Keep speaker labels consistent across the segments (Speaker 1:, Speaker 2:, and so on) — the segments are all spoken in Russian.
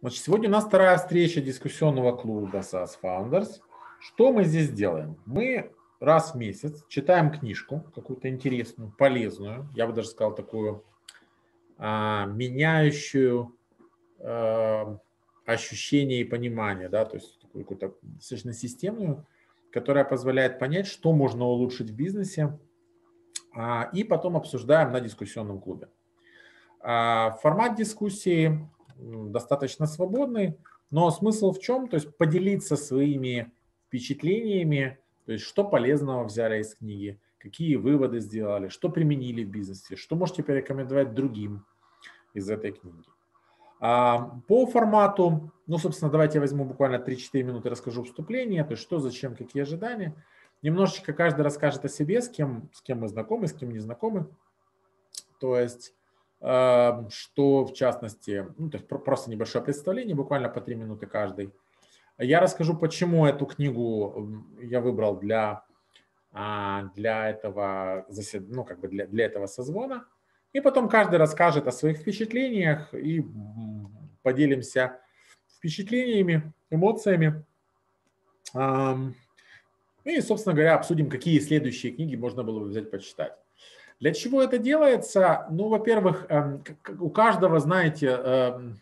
Speaker 1: Значит, сегодня у нас вторая встреча дискуссионного клуба SAS Founders. Что мы здесь делаем? Мы раз в месяц читаем книжку, какую-то интересную, полезную, я бы даже сказал такую, а, меняющую а, ощущение и понимание, да, то есть какую-то достаточно системную, которая позволяет понять, что можно улучшить в бизнесе, а, и потом обсуждаем на дискуссионном клубе. А, формат дискуссии достаточно свободный, но смысл в чем? То есть поделиться своими впечатлениями, то есть что полезного взяли из книги, какие выводы сделали, что применили в бизнесе, что можете порекомендовать другим из этой книги. А, по формату, ну, собственно, давайте я возьму буквально 3-4 минуты, расскажу вступление, то есть что, зачем, какие ожидания. Немножечко каждый расскажет о себе, с кем, с кем мы знакомы, с кем не знакомы. То есть что в частности, ну, то есть просто небольшое представление, буквально по три минуты каждый. Я расскажу, почему эту книгу я выбрал для, а, для этого засед... ну, как бы для, для этого созвона. И потом каждый расскажет о своих впечатлениях и поделимся впечатлениями, эмоциями. И, собственно говоря, обсудим, какие следующие книги можно было бы взять почитать. Для чего это делается? Ну, во-первых, эм, у каждого, знаете, эм,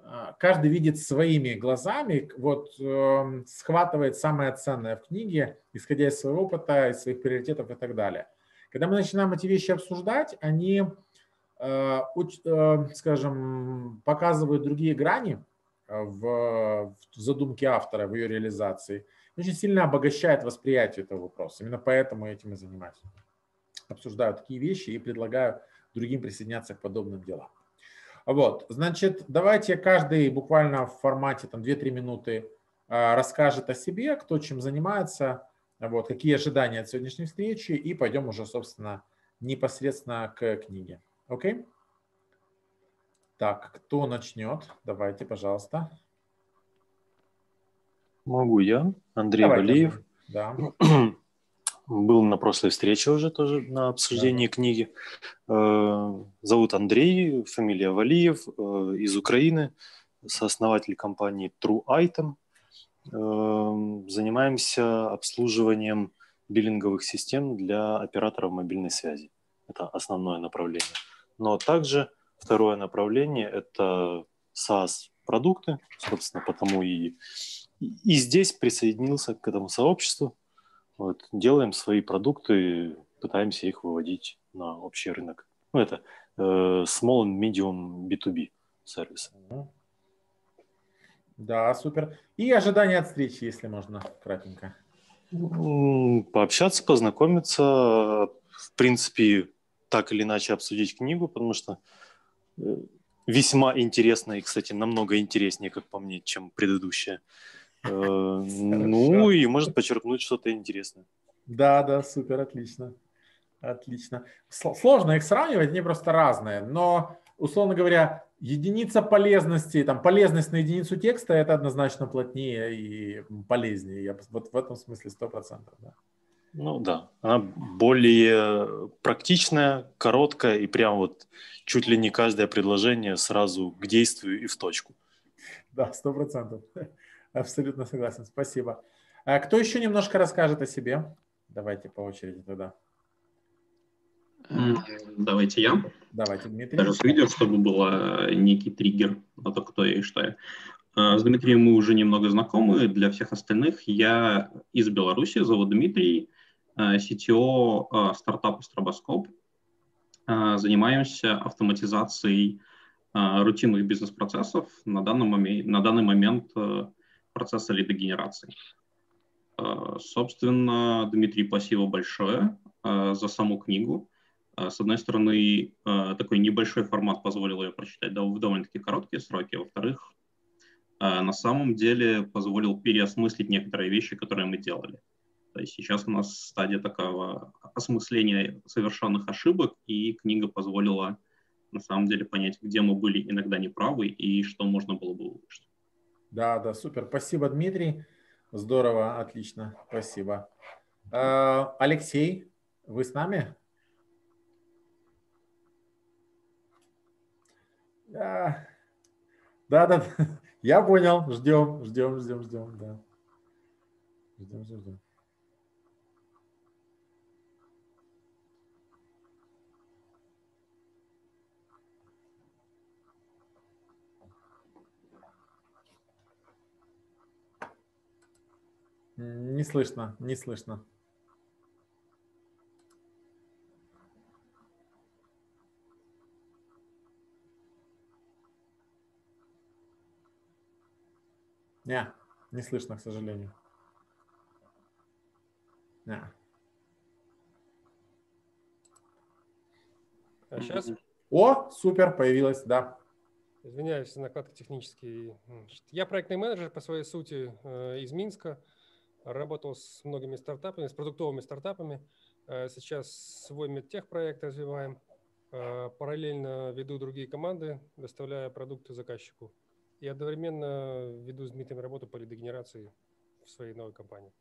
Speaker 1: э, каждый видит своими глазами, вот эм, схватывает самое ценное в книге, исходя из своего опыта, из своих приоритетов и так далее. Когда мы начинаем эти вещи обсуждать, они, э, скажем, показывают другие грани в задумке автора, в ее реализации. Очень сильно обогащает восприятие этого вопроса. Именно поэтому я этим и занимаюсь обсуждаю такие вещи и предлагаю другим присоединяться к подобным делам. Вот, значит, давайте каждый буквально в формате там 2-3 минуты а, расскажет о себе, кто чем занимается, вот, какие ожидания от сегодняшней встречи, и пойдем уже, собственно, непосредственно к книге. Окей? Так, кто начнет? Давайте, пожалуйста.
Speaker 2: Могу я, Андрей Давайте. Валиев. Да. Был на прошлой встрече уже тоже на обсуждении да. книги. Э, зовут Андрей, фамилия Валиев, э, из Украины, сооснователь компании True Item. Э, занимаемся обслуживанием биллинговых систем для операторов мобильной связи. Это основное направление. Но также второе направление – это SaaS-продукты, собственно, потому и, и здесь присоединился к этому сообществу, вот, делаем свои продукты, пытаемся их выводить на общий рынок. Ну, это э, small and medium B2B сервисы.
Speaker 1: Да, супер. И ожидания от встречи, если можно, кратенько.
Speaker 2: Пообщаться, познакомиться, в принципе, так или иначе обсудить книгу, потому что э, весьма интересно и, кстати, намного интереснее, как по мне, чем предыдущая. Э, ну и может подчеркнуть что-то интересное.
Speaker 1: Да, да, супер, отлично. Отлично. Сложно их сравнивать, они просто разные, но, условно говоря, единица полезности, там, полезность на единицу текста, это однозначно плотнее и полезнее. Я, вот в этом смысле 100%. Да.
Speaker 2: Ну да, она более практичная, короткая и прям вот чуть ли не каждое предложение сразу к действию и в точку.
Speaker 1: Да, сто процентов. Абсолютно согласен, спасибо. А кто еще немножко расскажет о себе? Давайте по очереди тогда.
Speaker 3: Давайте я.
Speaker 1: Давайте, Дмитрий.
Speaker 3: Даже с видео, чтобы был э, некий триггер на то, кто я и что я. Э, с Дмитрием мы уже немного знакомы. Для всех остальных я из Беларуси, зовут Дмитрий, CTO э, стартапа Стробоскоп. Занимаемся автоматизацией рутинных бизнес-процессов. На данный момент, на данный момент процесса лидогенерации. Э, собственно, Дмитрий, спасибо большое э, за саму книгу. Э, с одной стороны, такой небольшой формат позволил ее прочитать в довольно-таки короткие сроки. Во-вторых, на самом деле позволил переосмыслить некоторые вещи, которые мы делали. То есть сейчас у нас стадия такого осмысления совершенных ошибок, и книга позволила на самом деле понять, где мы были иногда неправы и что можно было бы улучшить.
Speaker 1: Да, да, супер. Спасибо, Дмитрий. Здорово, отлично. Спасибо. А, Алексей, вы с нами? Да. Да, да, я понял. Ждем, ждем, ждем, ждем, да. Ждем, ждем, ждем. Не слышно, не слышно. Не, не слышно, к сожалению. Не.
Speaker 4: А сейчас?
Speaker 1: О, супер, появилась, да.
Speaker 4: Извиняюсь, накладка технический. Я проектный менеджер по своей сути э, из Минска. Работал с многими стартапами, с продуктовыми стартапами. Э, сейчас свой медтех-проект развиваем. Э, параллельно веду другие команды, доставляя продукты заказчику. И одновременно веду с Дмитрием работу по лидогенерации в своей новой компании.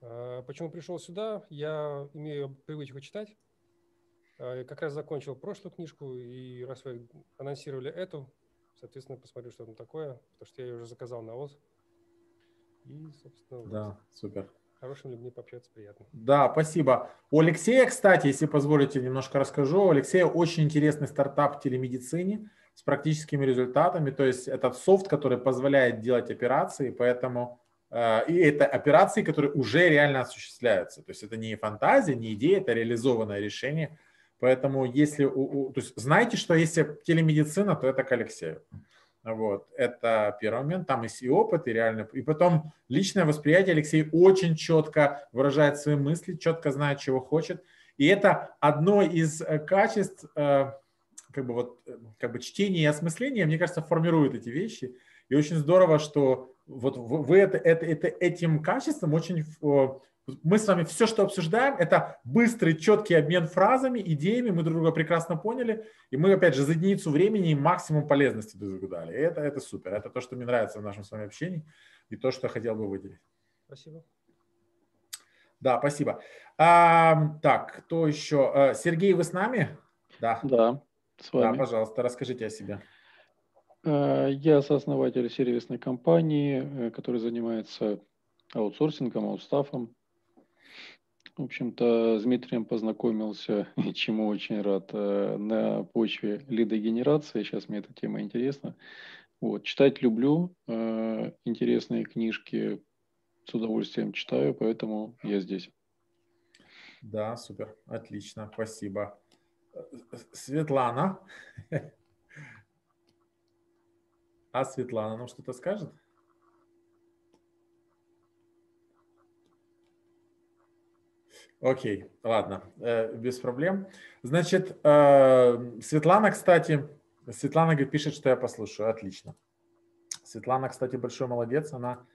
Speaker 4: Э, почему пришел сюда? Я имею привычку читать. Как раз закончил прошлую книжку, и раз вы анонсировали эту, соответственно, посмотрю, что там такое, потому что я ее уже заказал на ОЗ.
Speaker 1: И, собственно, да, вот. супер.
Speaker 4: Хорошим людьми пообщаться приятно.
Speaker 1: Да, спасибо. У Алексея, кстати, если позволите, немножко расскажу. У Алексея очень интересный стартап в телемедицине с практическими результатами. То есть это софт, который позволяет делать операции, поэтому э, и это операции, которые уже реально осуществляются. То есть это не фантазия, не идея, это реализованное решение. Поэтому если, у, у, то есть знаете, что если телемедицина, то это к Алексею. Вот, это первый момент, там и опыт, и реально. И потом личное восприятие Алексей очень четко выражает свои мысли, четко знает, чего хочет. И это одно из э, качеств, э, как бы вот, э, как бы чтения и осмысления, мне кажется, формирует эти вещи. И очень здорово, что вот вы это, это, это этим качеством очень мы с вами все, что обсуждаем, это быстрый, четкий обмен фразами, идеями, мы друг друга прекрасно поняли, и мы, опять же, за единицу времени максимум полезности друг другу дали. И это, это супер, это то, что мне нравится в нашем с вами общении, и то, что я хотел бы выделить.
Speaker 4: Спасибо.
Speaker 1: Да, спасибо. А, так, кто еще? А, Сергей, вы с нами?
Speaker 5: Да. Да,
Speaker 1: с вами. Да, пожалуйста, расскажите о себе.
Speaker 5: А, я сооснователь сервисной компании, э, которая занимается аутсорсингом, аутстафом. В общем-то, с Дмитрием познакомился, чему очень рад, э, на почве лидогенерации. Сейчас мне эта тема интересна. Вот, читать люблю, э, интересные книжки с удовольствием читаю, поэтому я здесь.
Speaker 1: Да, супер, отлично, спасибо. Светлана. А Светлана нам что-то скажет? Окей, ладно, э, без проблем. Значит, э, Светлана, кстати, Светлана пишет, что я послушаю. Отлично. Светлана, кстати, большой молодец. Она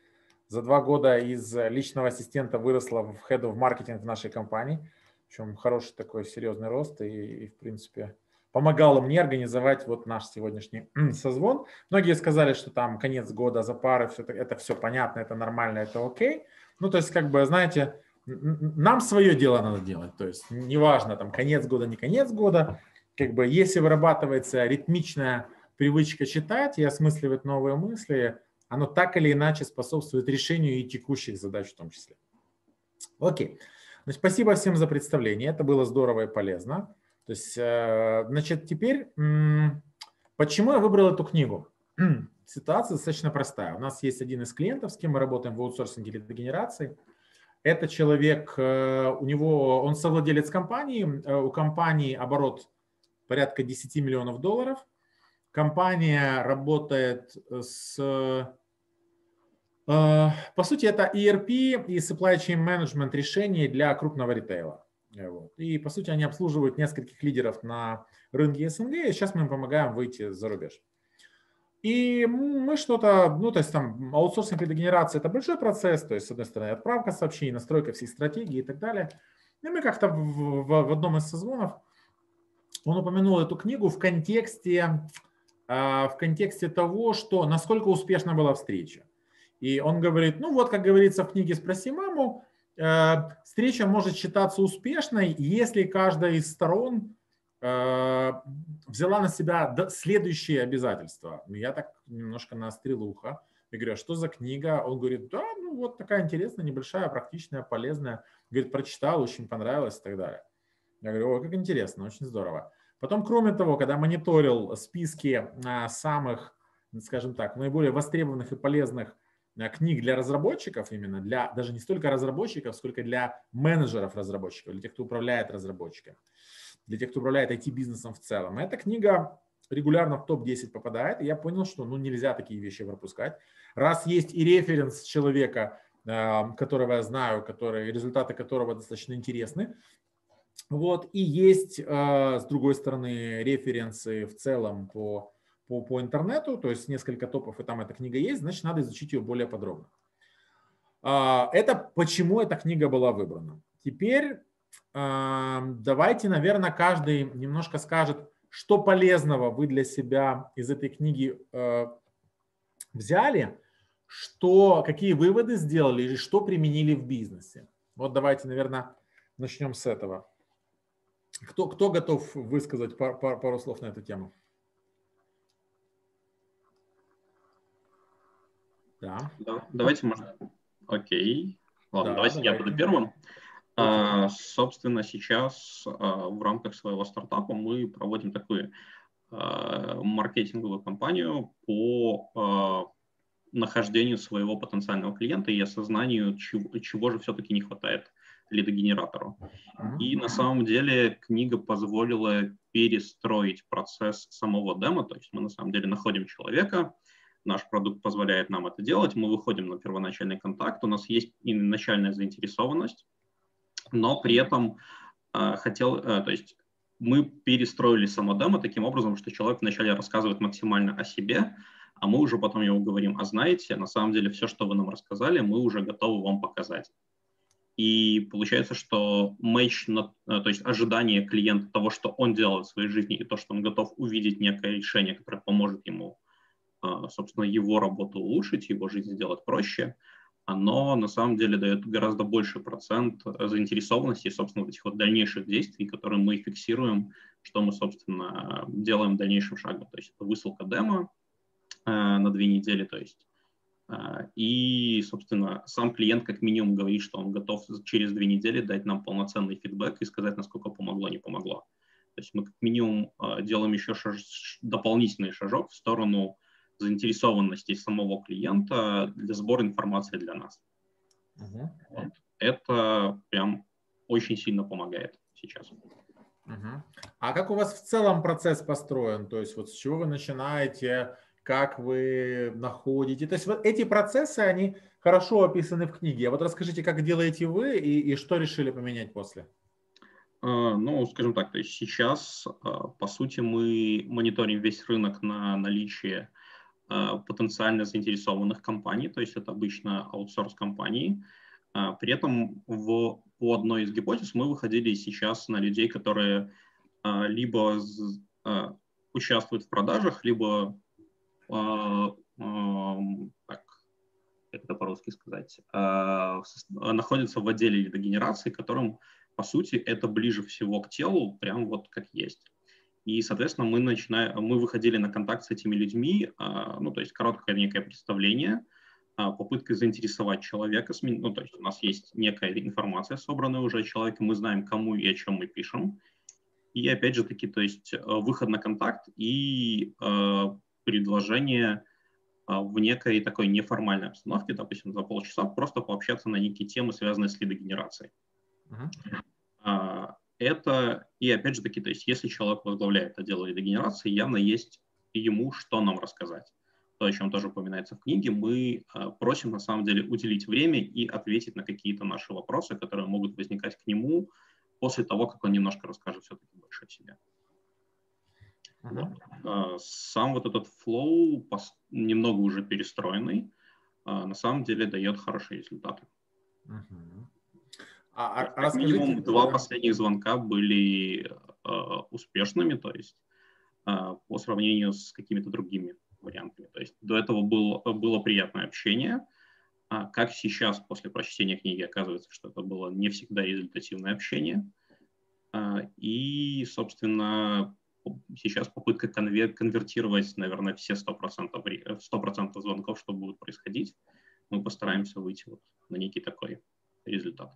Speaker 1: за два года из личного ассистента выросла в head of маркетинг в нашей компании. Причем хороший такой серьезный рост и, и в принципе, помогала мне организовать вот наш сегодняшний созвон. Многие сказали, что там конец года за пары, все, это все понятно, это нормально, это окей. Ну, то есть, как бы, знаете, нам свое дело надо делать. То есть неважно, там конец года, не конец года. Как бы если вырабатывается ритмичная привычка читать и осмысливать новые мысли, оно так или иначе способствует решению и текущих задач в том числе. Окей. Значит, спасибо всем за представление. Это было здорово и полезно. То есть, э, значит, теперь, почему я выбрал эту книгу? Ситуация достаточно простая. У нас есть один из клиентов, с кем мы работаем в аутсорсинге или дегенерации – это человек, э, у него, он совладелец компании, э, у компании оборот порядка 10 миллионов долларов. Компания работает с, э, по сути, это ERP и supply chain management решений для крупного ритейла. И, по сути, они обслуживают нескольких лидеров на рынке СНГ, и сейчас мы им помогаем выйти за рубеж. И мы что-то, ну, то есть там аутсорсинг и дегенерация – это большой процесс, то есть, с одной стороны, отправка сообщений, настройка всей стратегии и так далее. И мы как-то в, в, в одном из созвонов, он упомянул эту книгу в контексте, э, в контексте того, что насколько успешна была встреча. И он говорит, ну вот, как говорится в книге «Спроси маму», э, встреча может считаться успешной, если каждая из сторон взяла на себя следующие обязательства. Я так немножко наострил ухо. Я говорю, а что за книга? Он говорит, да, ну вот такая интересная, небольшая, практичная, полезная. Говорит, прочитал, очень понравилось и так далее. Я говорю, о, как интересно, очень здорово. Потом, кроме того, когда мониторил списки а, самых, скажем так, наиболее востребованных и полезных а, книг для разработчиков именно, для даже не столько разработчиков, сколько для менеджеров разработчиков, для тех, кто управляет разработчиками, для тех, кто управляет IT-бизнесом в целом. Эта книга регулярно в топ-10 попадает, и я понял, что ну, нельзя такие вещи пропускать. Раз есть и референс человека, а, которого я знаю, который, результаты которого достаточно интересны, вот, и есть, а, с другой стороны, референсы в целом по, по, по интернету, то есть несколько топов, и там эта книга есть, значит, надо изучить ее более подробно. А, это почему эта книга была выбрана. Теперь давайте, наверное, каждый немножко скажет, что полезного вы для себя из этой книги взяли, что, какие выводы сделали или что применили в бизнесе. Вот давайте, наверное, начнем с этого. Кто, кто готов высказать пар, пар, пару слов на эту тему?
Speaker 3: Да. да давайте, можно. Окей. Ладно, да, давайте давай. я буду первым. А, собственно, сейчас а, в рамках своего стартапа мы проводим такую а, маркетинговую кампанию по нахождению своего потенциального клиента и осознанию, чего, чего же все-таки не хватает лидогенератору. И на самом деле книга позволила перестроить процесс самого демо, то есть мы на самом деле находим человека, наш продукт позволяет нам это делать, мы выходим на первоначальный контакт, у нас есть и начальная заинтересованность, но при этом э, хотел, э, то есть мы перестроили само демо таким образом, что человек вначале рассказывает максимально о себе, а мы уже потом его говорим, а знаете, на самом деле все, что вы нам рассказали, мы уже готовы вам показать. И получается, что матч, э, то есть ожидание клиента того, что он делает в своей жизни, и то, что он готов увидеть некое решение, которое поможет ему, э, собственно, его работу улучшить, его жизнь сделать проще, оно на самом деле дает гораздо больший процент заинтересованности, собственно, этих вот дальнейших действий, которые мы фиксируем, что мы, собственно, делаем дальнейшим шагом. То есть это высылка демо э, на две недели, то есть а, и, собственно, сам клиент как минимум говорит, что он готов через две недели дать нам полноценный фидбэк и сказать, насколько помогло, не помогло. То есть мы как минимум а, делаем еще шаж... дополнительный шажок в сторону заинтересованности самого клиента для сбора информации для нас. Uh-huh. Вот. Это прям очень сильно помогает сейчас.
Speaker 1: Uh-huh. А как у вас в целом процесс построен? То есть вот с чего вы начинаете? как вы находите. То есть вот эти процессы, они хорошо описаны в книге. А вот расскажите, как делаете вы и, и что решили поменять после?
Speaker 3: А, ну, скажем так, то есть сейчас, а, по сути, мы мониторим весь рынок на наличие потенциально заинтересованных компаний, то есть это обычно аутсорс-компании. При этом в, по одной из гипотез мы выходили сейчас на людей, которые либо участвуют в продажах, либо а, так, как это по-русски сказать, а, находится в отделе лидогенерации, которым, по сути, это ближе всего к телу, прям вот как есть. И, соответственно, мы, начинаем, мы выходили на контакт с этими людьми, а, ну, то есть короткое некое представление, попытка заинтересовать человека, ну, то есть у нас есть некая информация, собранная уже о человеке, мы знаем, кому и о чем мы пишем, и опять же таки, то есть выход на контакт и предложение а, в некой такой неформальной обстановке, допустим, за полчаса просто пообщаться на некие темы, связанные с лидогенерацией. Uh-huh. Это, и опять же таки, то есть если человек возглавляет отдел лидогенерации, явно есть ему что нам рассказать. То, о чем тоже упоминается в книге, мы а, просим на самом деле уделить время и ответить на какие-то наши вопросы, которые могут возникать к нему после того, как он немножко расскажет все-таки больше о себе. Uh-huh. Сам вот этот флоу, немного уже перестроенный, а, на самом деле дает хорошие результаты. Uh-huh. А, а, как минимум два последних звонка были э, успешными, то есть э, по сравнению с какими-то другими вариантами. То есть до этого был, было приятное общение, а как сейчас после прочтения книги оказывается, что это было не всегда результативное общение – И, собственно, сейчас попытка конвер- конвертировать, наверное, все 100%, 100 звонков, что будет происходить. Мы постараемся выйти вот на некий такой результат.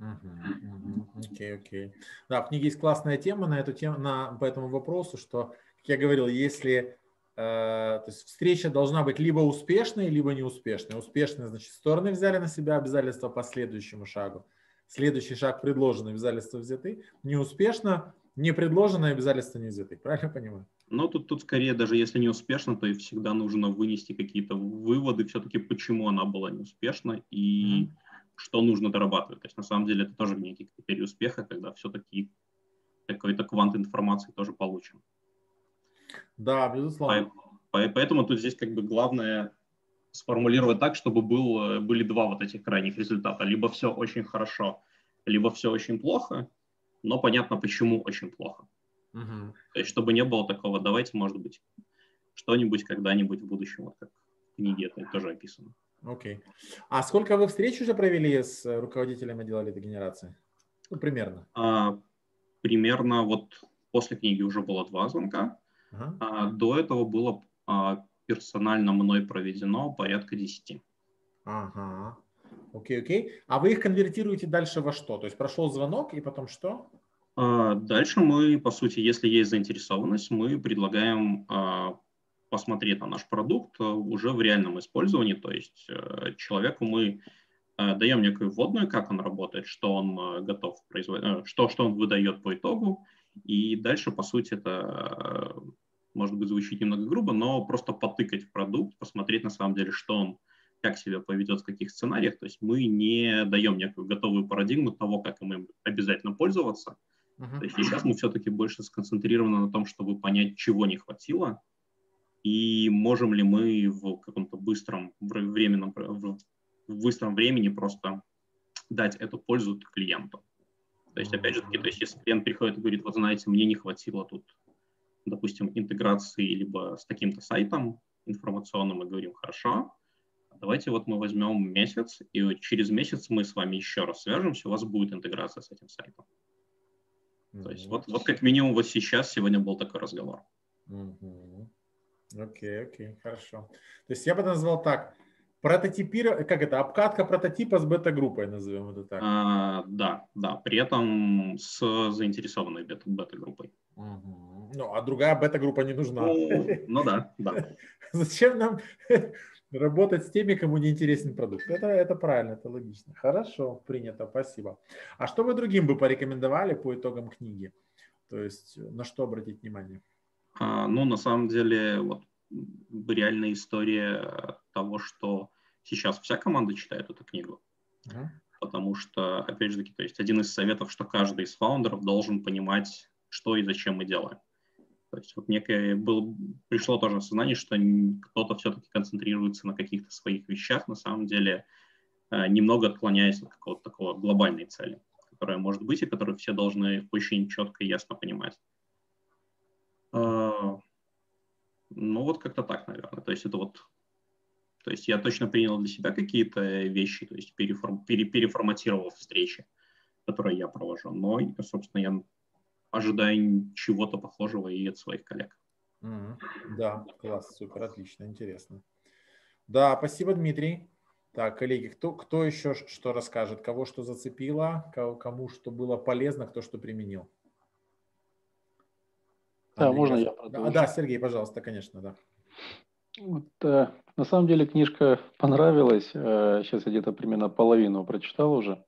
Speaker 1: Окей, окей. Okay, okay. Да, в книге есть классная тема на эту тему, на, по этому вопросу, что, как я говорил, если э, то есть встреча должна быть либо успешной, либо неуспешной. Успешной, значит, стороны взяли на себя обязательства по следующему шагу. Следующий шаг предложен, обязательства взяты. Неуспешно, не предложено, обязательства не взяты. Правильно понимаю?
Speaker 3: Но тут, тут скорее, даже если не успешно, то и всегда нужно вынести какие-то выводы все-таки, почему она была неуспешна и mm-hmm что нужно дорабатывать. То есть на самом деле это тоже некий критерий успеха, когда все-таки какой-то квант информации тоже получен.
Speaker 1: Да, безусловно.
Speaker 3: Поэтому тут здесь как бы главное сформулировать так, чтобы был, были два вот этих крайних результата. Либо все очень хорошо, либо все очень плохо, но понятно, почему очень плохо. Угу. То есть чтобы не было такого, давайте, может быть, что-нибудь когда-нибудь в будущем, вот как в книге это тоже описано.
Speaker 1: Окей. А сколько вы встреч уже провели с руководителем отдела лидогенерации? Ну, примерно.
Speaker 3: А, примерно вот после книги уже было два звонка. Ага. А, до этого было а, персонально мной проведено порядка десяти.
Speaker 1: Ага. Окей, окей. А вы их конвертируете дальше во что? То есть прошел звонок и потом что?
Speaker 3: А, дальше мы, по сути, если есть заинтересованность, мы предлагаем а, посмотреть на наш продукт э, уже в реальном использовании. То есть э, человеку мы э, даем некую вводную, как он работает, что он готов производить, что, что он выдает по итогу. И дальше, по сути, это может быть звучит немного грубо, но просто потыкать в продукт, посмотреть на самом деле, что он, как себя поведет в каких сценариях. То есть мы не даем некую готовую парадигму того, как им обязательно пользоваться. Uh-huh. То есть сейчас мы все-таки больше сконцентрированы на том, чтобы понять, чего не хватило, и можем ли мы в каком-то быстром временном, в быстром времени просто дать эту пользу клиенту. То есть, опять же таки, то есть, если клиент приходит и говорит, вот знаете, мне не хватило тут, допустим, интеграции либо с таким-то сайтом информационным, мы говорим, хорошо, давайте вот мы возьмем месяц, и через месяц мы с вами еще раз свяжемся, у вас будет интеграция с этим сайтом. Mm-hmm. То есть вот, вот как минимум вот сейчас, сегодня был такой разговор.
Speaker 1: Mm-hmm. Окей, окей, хорошо. То есть я бы назвал так, прототипировать, как это, обкатка прототипа с бета-группой, назовем это так.
Speaker 3: А, да, да, при этом с заинтересованной бета- бета-группой.
Speaker 1: Угу. Ну, а другая бета-группа не нужна.
Speaker 3: Ну, ну да, да.
Speaker 1: Зачем нам работать с теми, кому не интересен продукт? Это, это правильно, это логично. Хорошо, принято, спасибо. А что вы другим бы порекомендовали по итогам книги? То есть на что обратить внимание?
Speaker 3: А, ну, на самом деле, вот реальная история того, что сейчас вся команда читает эту книгу. Uh-huh. Потому что, опять же таки, то есть один из советов, что каждый из фаундеров должен понимать, что и зачем мы делаем. То есть вот некое был, пришло тоже осознание, что кто-то все-таки концентрируется на каких-то своих вещах, на самом деле э, немного отклоняясь от какого-то такого глобальной цели, которая может быть и которую все должны очень четко и ясно понимать. А, ну, вот как-то так, наверное. То есть это вот, то есть я точно принял для себя какие-то вещи, то есть переформ, пере, переформатировал встречи, которые я провожу. Но, собственно, я ожидаю чего-то похожего и от своих коллег.
Speaker 1: Mm-hmm. Да, класс, супер, отлично, интересно. Да, спасибо, Дмитрий. Так, коллеги, кто, кто еще что расскажет? Кого что зацепило, кому что было полезно, кто что применил?
Speaker 5: Да, можно я
Speaker 1: продолжу? Да, Сергей, пожалуйста, конечно, да.
Speaker 5: Вот, э, на самом деле книжка понравилась. Э, сейчас я где-то примерно половину прочитал уже.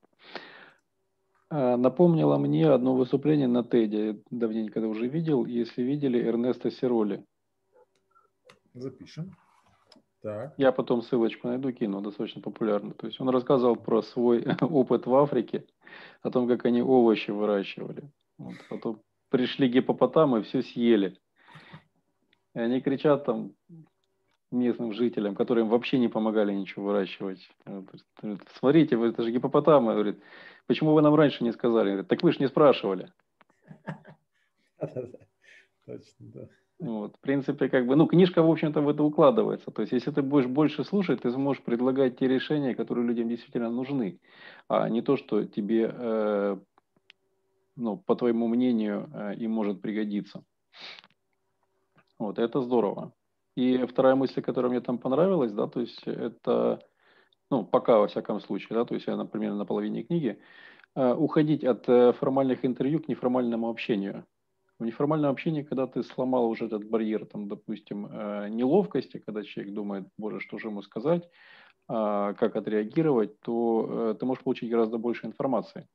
Speaker 5: Э, напомнила мне одно выступление на Теде. Давненько когда уже видел. Если видели, Эрнеста Сироли.
Speaker 1: Запишем. Так.
Speaker 5: Я потом ссылочку найду, кину, достаточно популярно. То есть он рассказывал про свой опыт в Африке, о том, как они овощи выращивали. Вот, потом пришли гипопотамы и все съели. И они кричат там местным жителям, которым вообще не помогали ничего выращивать. Смотрите, это же гипопотамы. Говорит, почему вы нам раньше не сказали? Говорит, так вы же не спрашивали. Точно, да. Вот, в принципе, как бы, ну, книжка, в общем-то, в это укладывается. То есть, если ты будешь больше слушать, ты сможешь предлагать те решения, которые людям действительно нужны, а не то, что тебе э, ну, по твоему мнению, э, им может пригодиться. Вот, это здорово. И вторая мысль, которая мне там понравилась, да, то есть это, ну, пока во всяком случае, да, то есть я, например, на половине книги, э, уходить от э, формальных интервью к неформальному общению. В неформальном общении, когда ты сломал уже этот барьер, там, допустим, неловкости, когда человек думает, боже, что же ему сказать, а, как отреагировать, то ты можешь получить гораздо больше информации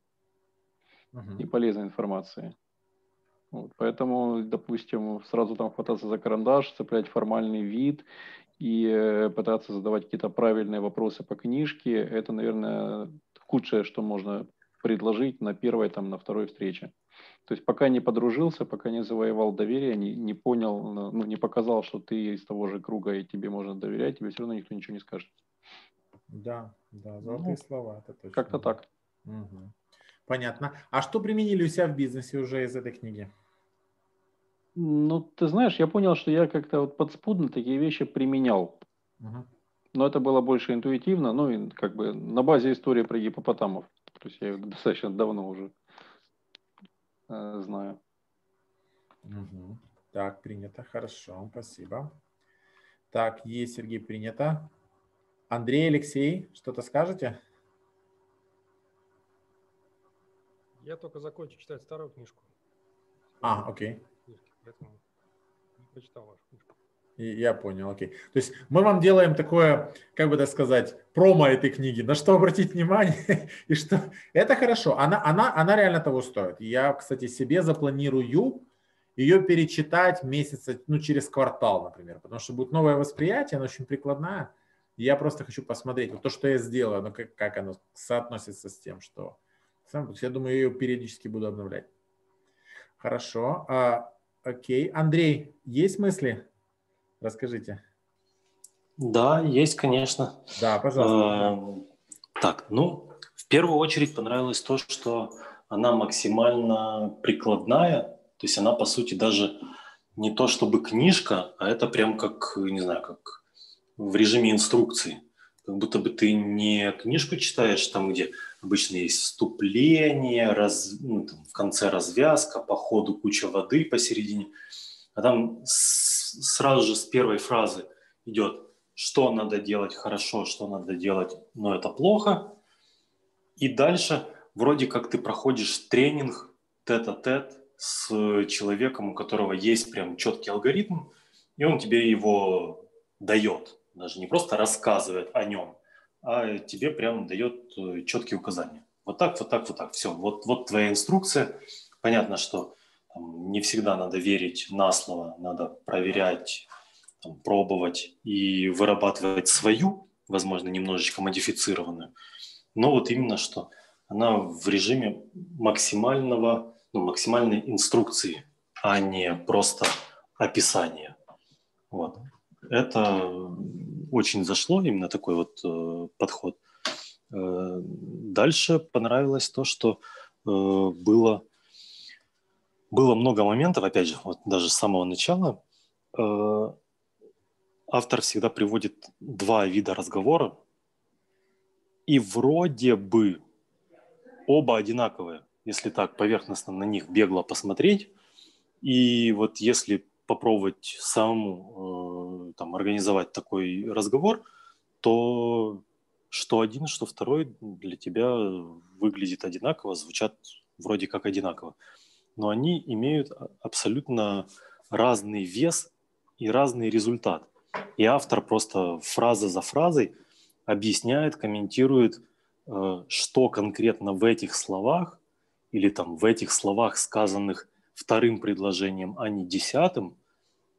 Speaker 5: uh-huh. и полезной информации. Вот, поэтому, допустим, сразу там хвататься за карандаш, цеплять формальный вид и э, пытаться задавать какие-то правильные вопросы по книжке, это, наверное, худшее, что можно предложить на первой, там, на второй встрече. То есть пока не подружился, пока не завоевал доверие, не, не понял, ну, не показал, что ты из того же круга и тебе можно доверять, тебе все равно никто ничего не скажет.
Speaker 1: Да, да, золотые ну, слова, это точно.
Speaker 5: Как-то так.
Speaker 1: Угу. Понятно. А что применили у себя в бизнесе уже из этой книги?
Speaker 5: Ну, ты знаешь, я понял, что я как-то вот подспудно такие вещи применял. Угу. Но это было больше интуитивно, ну и как бы на базе истории про гипопотамов. То есть я их достаточно давно уже э, знаю.
Speaker 1: Угу. Так, принято. Хорошо, спасибо. Так, есть, Сергей, принято. Андрей, Алексей, что-то скажете?
Speaker 4: Я только закончу читать старую книжку.
Speaker 1: А, окей.
Speaker 4: Поэтому не прочитал вашу книжку.
Speaker 1: Я понял, окей. То есть мы вам делаем такое, как бы так сказать, промо этой книги, на что обратить внимание, и что это хорошо, она, она, она реально того стоит. Я, кстати, себе запланирую ее перечитать месяца, ну, через квартал, например, потому что будет новое восприятие, оно очень прикладное. Я просто хочу посмотреть, вот то, что я сделаю, ну, как, как оно соотносится с тем, что сам, я думаю, я ее периодически буду обновлять. Хорошо. А, окей. Андрей, есть мысли? Расскажите.
Speaker 2: Да, есть, конечно.
Speaker 1: Да, пожалуйста.
Speaker 2: А, так, ну, в первую очередь понравилось то, что она максимально прикладная. То есть она, по сути, даже не то чтобы книжка, а это прям как, не знаю, как в режиме инструкции. Как будто бы ты не книжку читаешь там, где Обычно есть вступление, раз, ну, там, в конце развязка, по ходу куча воды посередине. А там с, сразу же с первой фразы идет, что надо делать хорошо, что надо делать, но это плохо. И дальше вроде как ты проходишь тренинг тет-а-тет с человеком, у которого есть прям четкий алгоритм, и он тебе его дает, даже не просто рассказывает о нем, а тебе прям дает э, четкие указания. Вот так, вот так, вот так. Все, вот, вот твоя инструкция. Понятно, что там, не всегда надо верить на слово, надо проверять, там, пробовать и вырабатывать свою, возможно, немножечко модифицированную. Но вот именно что она в режиме максимального, ну, максимальной инструкции, а не просто описания. Вот. Это очень зашло, именно такой вот э, подход. Э, дальше понравилось то, что э, было, было много моментов, опять же, вот даже с самого начала. Э, автор всегда приводит два вида разговора, и вроде бы оба одинаковые, если так поверхностно на них бегло посмотреть. И вот если попробовать самому э, там, организовать такой разговор, то что один, что второй для тебя выглядит одинаково, звучат вроде как одинаково. Но они имеют абсолютно разный вес и разный результат. И автор просто фраза за фразой объясняет, комментирует, э, что конкретно в этих словах или там в этих словах, сказанных вторым предложением, а не десятым,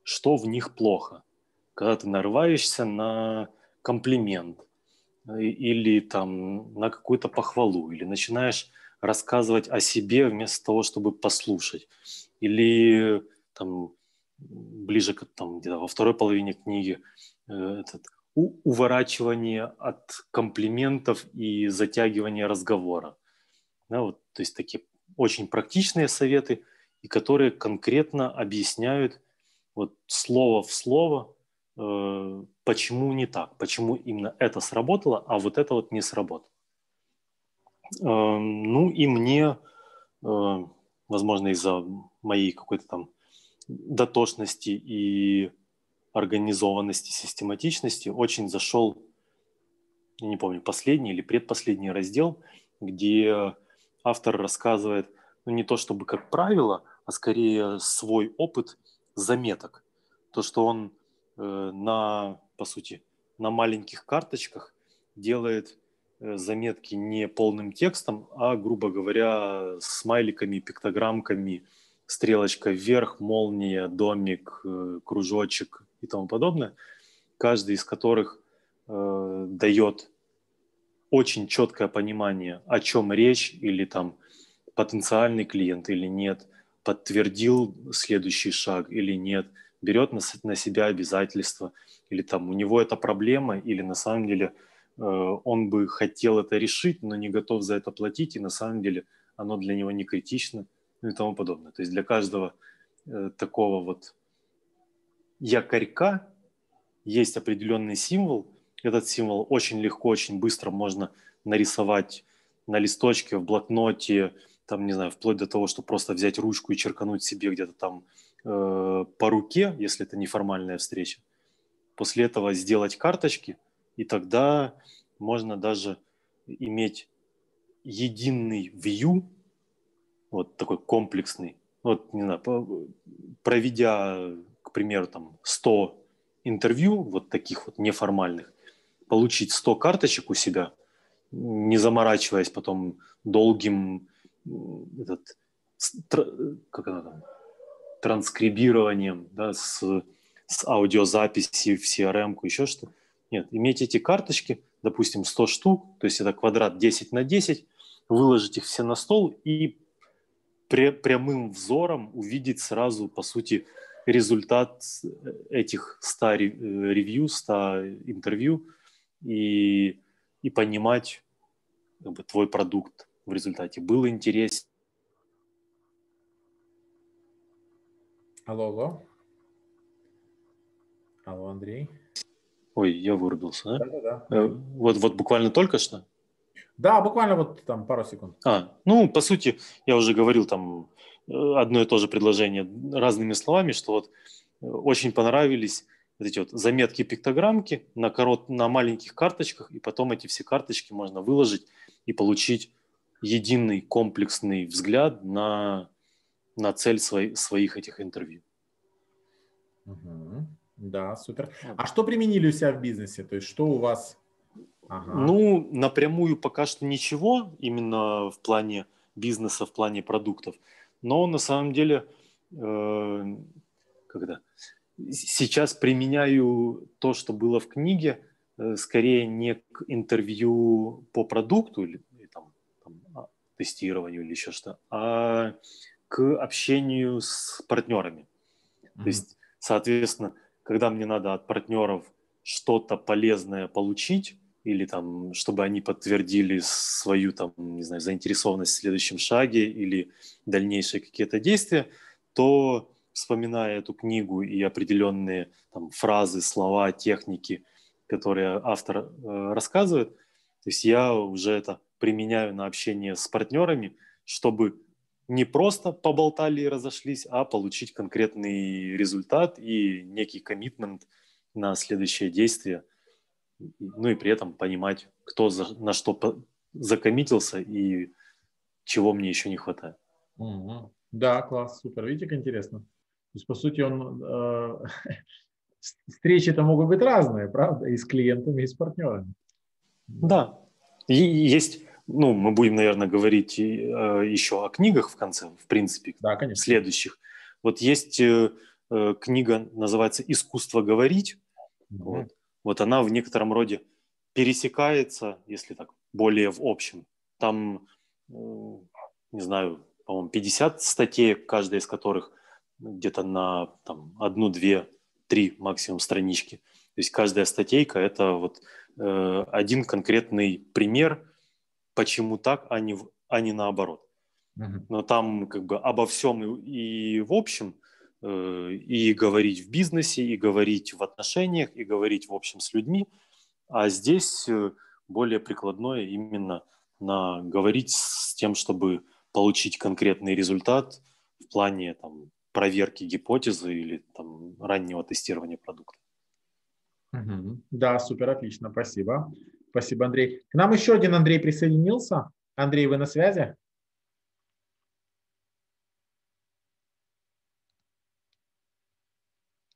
Speaker 2: что в них плохо. Когда ты нарываешься на комплимент э, или там на какую-то похвалу, или начинаешь рассказывать о себе вместо того, чтобы послушать, или там ближе к там где-то во второй половине книги э, этот уворачивание от комплиментов и затягивание разговора. Да, вот, то есть такие очень практичные советы – и которые конкретно объясняют вот слово в слово, почему не так, почему именно это сработало, а вот это вот не сработало. Э, ну и мне э, возможно, из-за моей какой-то там дотошности и организованности, систематичности, очень зашел, не помню, последний или предпоследний раздел, где автор рассказывает, ну не то чтобы как правило, а скорее свой опыт заметок. То, что он э, на, по сути, на маленьких карточках делает э, заметки не полным текстом, а, грубо говоря, смайликами, пиктограммками, стрелочка вверх, молния, домик, э, кружочек и тому подобное, каждый из которых э, дает очень четкое понимание, о чем речь, или там потенциальный клиент или нет, подтвердил следующий шаг или нет, берет на, на себя обязательства, или там у него это проблема, или на самом деле э, он бы хотел это решить, но не готов за это платить, и на самом деле оно для него не критично, ну и тому подобное. То есть для каждого э, такого вот якорька есть определенный символ. Этот символ очень легко, очень быстро можно нарисовать на листочке, в блокноте, там, не знаю, вплоть до того, что просто взять ручку и черкануть себе где-то там э, по руке, если это неформальная встреча. После этого сделать карточки, и тогда можно даже иметь единый view, вот такой комплексный, вот, не знаю, проведя к примеру, там 100 интервью, вот таких вот неформальных, получить 100 карточек у себя, не заморачиваясь потом долгим этот, как это там, транскрибированием, да, с, с аудиозаписи в CRM, еще что. Нет, иметь эти карточки, допустим, 100 штук, то есть это квадрат 10 на 10, выложить их все на стол и пре прямым взором увидеть сразу, по сути, результат этих 100 э, ревью, 100 интервью и, и понимать как бы, твой продукт в результате. Был интерес.
Speaker 1: Алло, алло. Алло, Андрей.
Speaker 2: Ой, я вырубился,
Speaker 1: да? Да,
Speaker 2: да, да. Вот, вот буквально только что?
Speaker 1: Да, буквально вот там пару секунд.
Speaker 2: А, ну, по сути, я уже говорил там одно и то же предложение разными словами, что вот э, очень понравились вот эти вот заметки пиктограммки на, корот, на маленьких карточках, и потом эти все карточки можно выложить и получить единый комплексный взгляд на, на цель свой, своих этих интервью.
Speaker 1: Угу. Да, супер. А что применили у себя в бизнесе? То есть что у вас?
Speaker 2: Ага. Ну, напрямую пока что ничего, именно в плане бизнеса, в плане продуктов. Но на самом деле, э, когда сейчас применяю то, что было в книге, э, скорее не к интервью по продукту или там, там, а, тестированию или еще что, а к общению с партнерами. Mm-hmm. То есть, соответственно, когда мне надо от партнеров что-то полезное получить, или там, чтобы они подтвердили свою там, не знаю, заинтересованность в следующем шаге или дальнейшие какие-то действия, то вспоминая эту книгу и определенные там, фразы, слова, техники, которые автор э, рассказывает, то есть я уже это применяю на общение с партнерами, чтобы не просто поболтали и разошлись, а получить конкретный результат и некий коммитмент на следующее действие – ну и при этом понимать, кто за, на что закоммитился и чего мне еще не хватает.
Speaker 1: Угу. Да, класс, супер. Видите, как интересно. То есть, по сути, он э, встречи-то могут быть разные, правда, и с клиентами, и с партнерами.
Speaker 2: Да. И есть, ну, мы будем, наверное, говорить э, еще о книгах в конце, в принципе,
Speaker 1: да, конечно.
Speaker 2: следующих. Вот есть э, э книга, называется «Искусство говорить». Угу. Вот вот она в некотором роде пересекается, если так, более в общем. Там, не знаю, по-моему, 50 статей, каждая из которых где-то на там, одну, две, три максимум странички. То есть каждая статейка – это вот э, один конкретный пример, почему так, а не, а не наоборот. Но там как бы обо всем и, и в общем – Э, и говорить в бизнесе, и говорить в отношениях, и говорить, в общем, с людьми. А здесь э, более прикладное именно на говорить с тем, чтобы получить конкретный результат в плане там, проверки гипотезы или там, раннего тестирования продукта.
Speaker 1: Да, супер, отлично, спасибо. Спасибо, Андрей. К нам еще один Андрей присоединился. Андрей, вы на связи?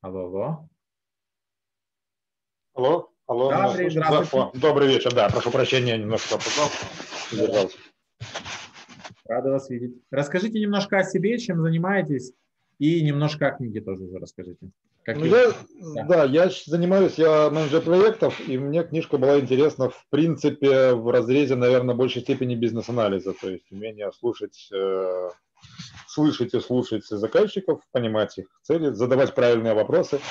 Speaker 1: Алло, алло.
Speaker 6: Алло, алло.
Speaker 1: Да, Андрей, здравствуйте.
Speaker 6: Добрый вечер, да, прошу прощения, немножко опоздал, задержался.
Speaker 1: Рада вас видеть. Расскажите немножко о себе, чем занимаетесь, и немножко о книге тоже расскажите.
Speaker 6: Какие... Ну, я, да. да, я занимаюсь, я менеджер проектов, и мне книжка была интересна, в принципе, в разрезе, наверное, большей степени бизнес-анализа, то есть умение слушать, э, слышать и слушать заказчиков, понимать их цели, задавать правильные вопросы,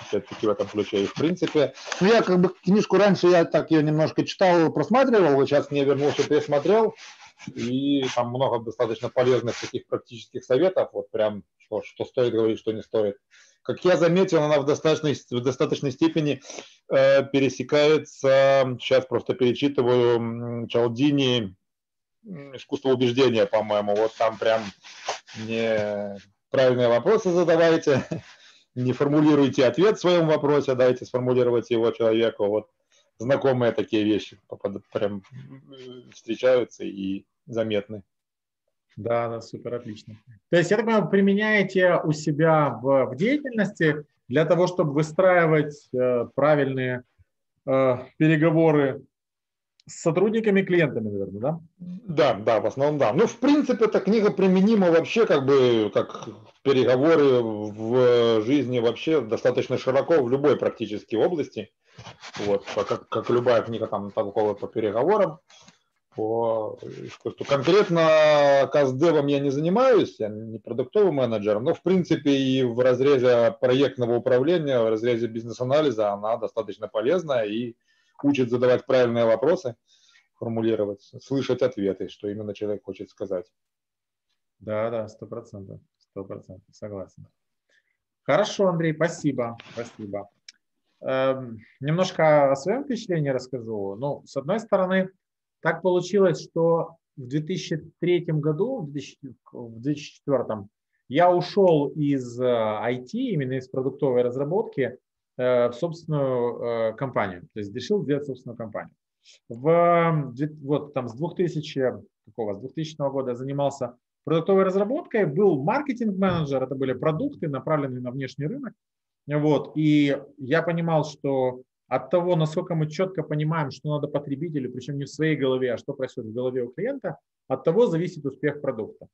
Speaker 6: опять-таки в этом ключе. И в принципе, ну я как бы книжку раньше я так ее немножко читал, просматривал, вот сейчас не вернулся, пересмотрел, и там много достаточно полезных таких практических советов, вот прям что, что стоит говорить, что не стоит. Как я заметил, она в достаточной, в достаточной степени э, пересекается, сейчас просто перечитываю, Чалдини «Искусство убеждения», по-моему, вот там прям не правильные вопросы задавайте, не формулируйте ответ в своем вопросе, дайте сформулировать его человеку. Вот знакомые такие вещи прям встречаются и заметны.
Speaker 1: Да, да, супер, отлично. То есть, я так понимаю, применяете у себя в, в деятельности для того, чтобы выстраивать э, правильные э, переговоры с сотрудниками, клиентами, наверное, да?
Speaker 6: Да, да, в основном да. Ну, в принципе, эта книга применима вообще как бы как переговоры в жизни вообще достаточно широко в любой практически области. Вот, как, как любая книга там такого по переговорам, по искусству. Конкретно каздевом я не занимаюсь, я не продуктовый менеджер, но в принципе и в разрезе проектного управления, в разрезе бизнес-анализа она достаточно полезная и учит задавать правильные вопросы, формулировать, слышать ответы, что именно человек хочет сказать.
Speaker 1: Да, да, сто процентов, сто процентов, согласен. Хорошо, Андрей, спасибо, спасибо. Эм, немножко о своем впечатлении расскажу. Ну, с одной стороны, так получилось, что в 2003 году, в 2004 я ушел из IT, э, именно из продуктовой разработки, Э, в собственную э, компанию, то есть решил сделать собственную компанию. В, вот там с 2000, какого, с 2000 года занимался продуктовой разработкой, был маркетинг-менеджер, это были продукты, направленные на внешний рынок. Вот, и я понимал, что от того, насколько мы четко понимаем, что надо потребителю, причем не в своей голове, а что происходит в голове у клиента, от того зависит успех продукта.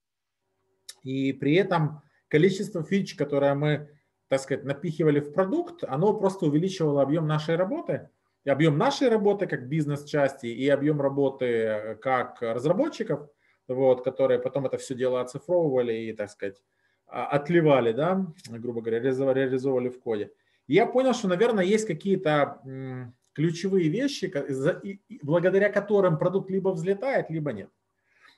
Speaker 1: И при этом количество фич, которые мы так сказать, напихивали в продукт, оно просто увеличивало объем нашей работы, и объем нашей работы как бизнес-части, и объем работы э, как разработчиков, вот, которые потом это все дело оцифровывали и, так сказать, а, отливали, да, грубо говоря, реализовывали в коде. И я понял, что, наверное, есть какие-то ключевые вещи, благодаря которым продукт либо взлетает, либо нет.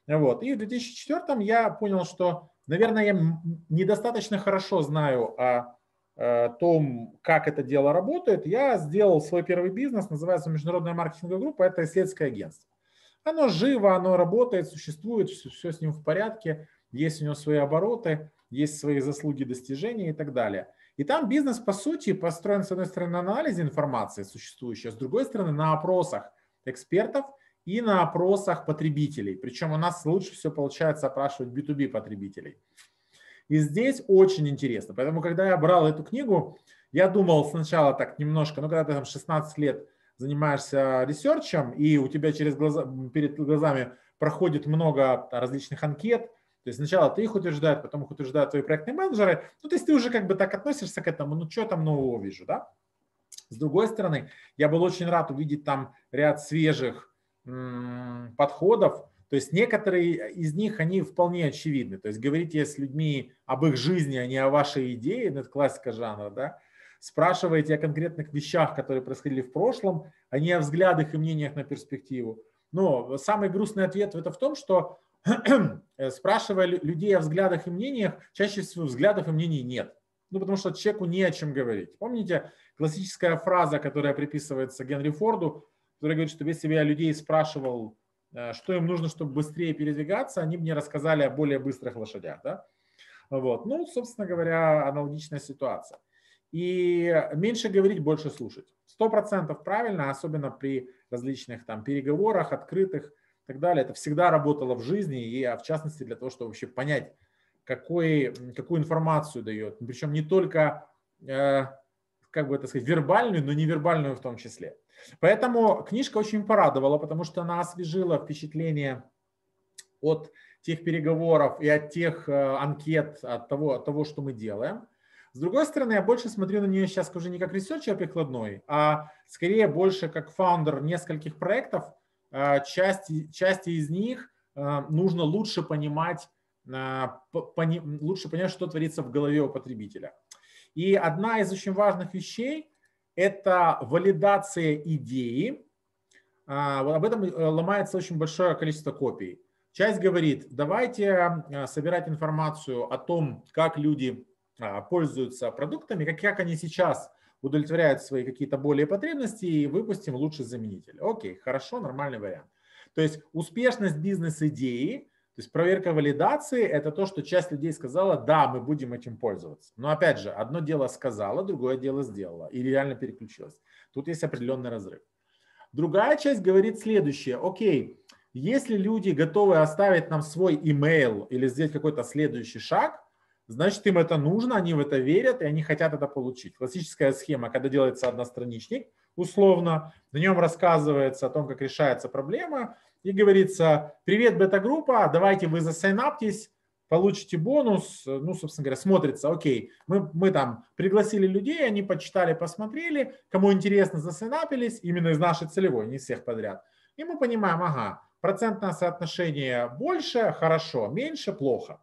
Speaker 1: Вот. И в 2004 я понял, что, наверное, я недостаточно хорошо знаю о Э, том, как это дело работает, я сделал свой первый бизнес, называется Международная маркетинговая группа, это исследовательское агентство. Оно живо, оно работает, существует, все, все с ним в порядке, есть у него свои обороты, есть свои заслуги, достижения и так далее. И там бизнес, по сути, построен, с одной стороны, на анализе информации существующей, а с другой стороны, на опросах экспертов и на опросах потребителей. Причем у нас лучше все получается опрашивать B2B потребителей. И здесь очень интересно. Поэтому, когда я брал эту книгу, я думал сначала так немножко, ну, когда ты там 16 лет занимаешься ресерчем, и у тебя через глаза, перед глазами проходит много различных анкет, то есть сначала ты их утверждаешь, потом их утверждают твои проектные менеджеры. Ну, то есть ты уже как бы так относишься к этому, ну, что там нового вижу, да? С другой стороны, я был очень рад увидеть там ряд свежих подходов, то есть некоторые из них, они вполне очевидны. То есть говорите с людьми об их жизни, а не о вашей идее, ну, это классика жанра, да. Спрашиваете о конкретных вещах, которые происходили в прошлом, а не о взглядах и мнениях на перспективу. Но самый грустный ответ это в том, что спрашивая людей о взглядах и мнениях, чаще всего взглядов и мнений нет. Ну, потому что человеку не о чем говорить. Помните классическая фраза, которая приписывается Генри Форду, который говорит, что если бы я людей спрашивал что им нужно, чтобы быстрее передвигаться, они мне рассказали о более быстрых лошадях. Да? Вот. Ну, собственно говоря, аналогичная ситуация. И меньше говорить, больше слушать. Сто процентов правильно, особенно при различных там переговорах, открытых и так далее. Это всегда работало в жизни, и а в частности для того, чтобы вообще понять, какой, какую информацию дает. Причем не только, э, как бы это сказать, вербальную, но и невербальную в том числе. Поэтому книжка очень порадовала, потому что она освежила впечатление от тех переговоров и от тех э, анкет, от того, от того, что мы делаем. С другой стороны, я больше смотрю на нее сейчас уже не как researcher прикладной, а скорее больше как founder нескольких проектов. А, части, части из них а, нужно лучше понимать, а, лучше понять, что творится в голове у потребителя. И одна из очень важных вещей – это валидация идеи. Об этом э, ломается очень большое количество копий. Часть говорит, давайте собирать информацию о том, как люди а, пользуются продуктами, как, как они сейчас удовлетворяют свои какие-то более потребности и выпустим лучший заменитель. Окей, хорошо, нормальный вариант. То есть успешность бизнес-идеи, то есть проверка валидации – это то, что часть людей сказала, да, мы будем этим пользоваться. Но опять же, одно дело сказала, другое дело сделала и реально переключилась. Тут есть определенный разрыв. Другая часть говорит следующее. Окей, если люди готовы оставить нам свой email или сделать какой-то следующий шаг, значит им это нужно, они в это верят и они хотят это получить. Классическая схема, когда делается одностраничник, условно, на нем рассказывается о том, как решается проблема, и говорится, привет, бета-группа, давайте вы засайнаптесь, получите бонус, ну, собственно говоря, смотрится, окей, мы, мы там пригласили людей, они почитали, посмотрели, кому интересно, засайнапились, именно из нашей целевой, не всех подряд. И мы понимаем, ага, процентное соотношение больше, хорошо, меньше, плохо.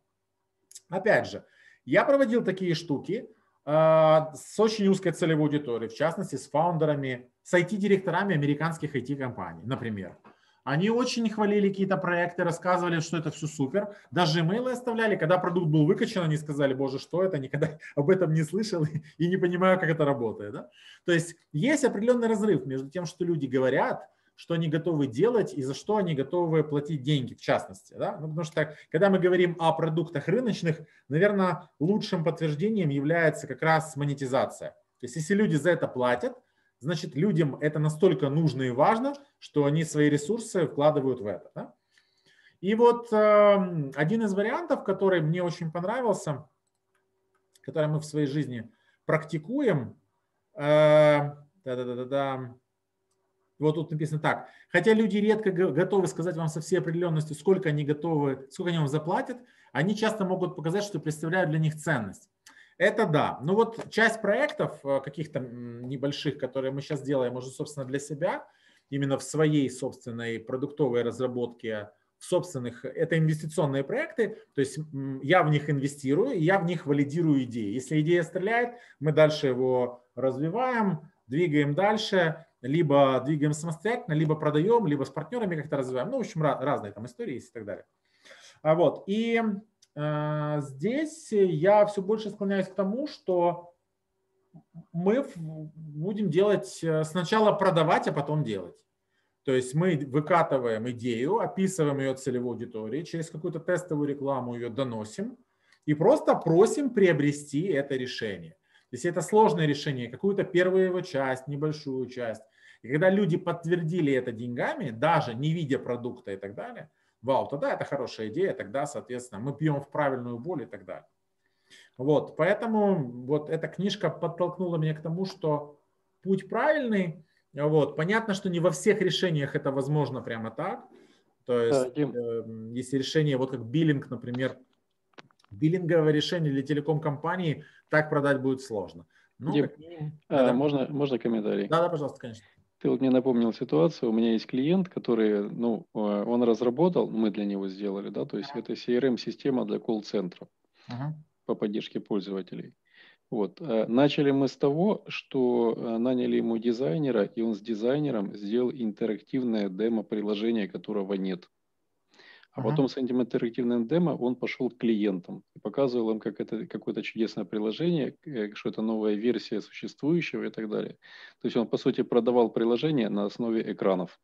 Speaker 1: Опять же, я проводил такие штуки э, с очень узкой целевой аудиторией, в частности, с фаундерами, с IT-директорами американских IT-компаний, например. Они очень хвалили какие-то проекты, рассказывали, что это все супер. Даже имейлы оставляли. Когда продукт был выкачан, они сказали, боже, что это, никогда об этом не слышал и не понимаю, как это работает. Да? То есть есть определенный разрыв между тем, что люди говорят, что они готовы делать и за что они готовы платить деньги, в частности. Да? Ну, потому что когда мы говорим о продуктах рыночных, наверное, лучшим подтверждением является как раз монетизация. То есть если люди за это платят, значит людям это настолько нужно и важно, что они свои ресурсы вкладывают в это. Да? И вот э, один из вариантов, который мне очень понравился, который мы в своей жизни практикуем, э, вот тут написано так. Хотя люди редко готовы сказать вам со всей определенностью, сколько они готовы, сколько они вам заплатят, они часто могут показать, что представляют для них ценность. Это да. Ну вот часть проектов э, каких-то небольших, которые мы сейчас делаем уже, собственно, для себя, именно в своей собственной продуктовой разработке, в собственных, это инвестиционные проекты, то есть я в них инвестирую, я в них валидирую идеи. Если идея стреляет, мы дальше его развиваем, двигаем дальше, либо двигаем самостоятельно, либо продаем, либо с партнерами как-то развиваем. Ну, в общем, разные там истории есть и так далее. А вот. И э, здесь я все больше склоняюсь к тому, что мы будем делать э, сначала продавать, а потом делать. То есть мы выкатываем идею, описываем ее целевой аудитории, через какую-то тестовую рекламу ее доносим и просто просим приобрести это решение. Если это сложное решение, какую-то первую его часть, небольшую часть, и когда люди подтвердили это деньгами, даже не видя продукта и так далее, вау, тогда это хорошая идея, тогда, соответственно, мы пьем в правильную боль и так далее. Вот, поэтому вот эта книжка подтолкнула меня к тому, что путь правильный. Вот, понятно, что не во всех решениях это возможно прямо так. То есть, да, э, если решение, вот как биллинг, например, биллинговое решение для телеком-компании, так продать будет сложно.
Speaker 5: Ну, Дим, а, да, можно, можно комментарий?
Speaker 1: Да, да, пожалуйста, конечно.
Speaker 5: Ты вот мне напомнил ситуацию. У меня есть клиент, который, ну, э, он разработал, мы для него сделали, да, то есть это CRM-система для колл-центров uh-huh. по поддержке пользователей. Вот. Э, начали мы с того, что э, наняли ему дизайнера, и он с дизайнером сделал интерактивное демо-приложение, которого нет. А потом с этим интерактивным демо он пошел к клиентам и показывал им, как это какое-то чудесное приложение, э, что это новая версия существующего и так далее. То есть он, по сути, продавал приложение на основе экранов.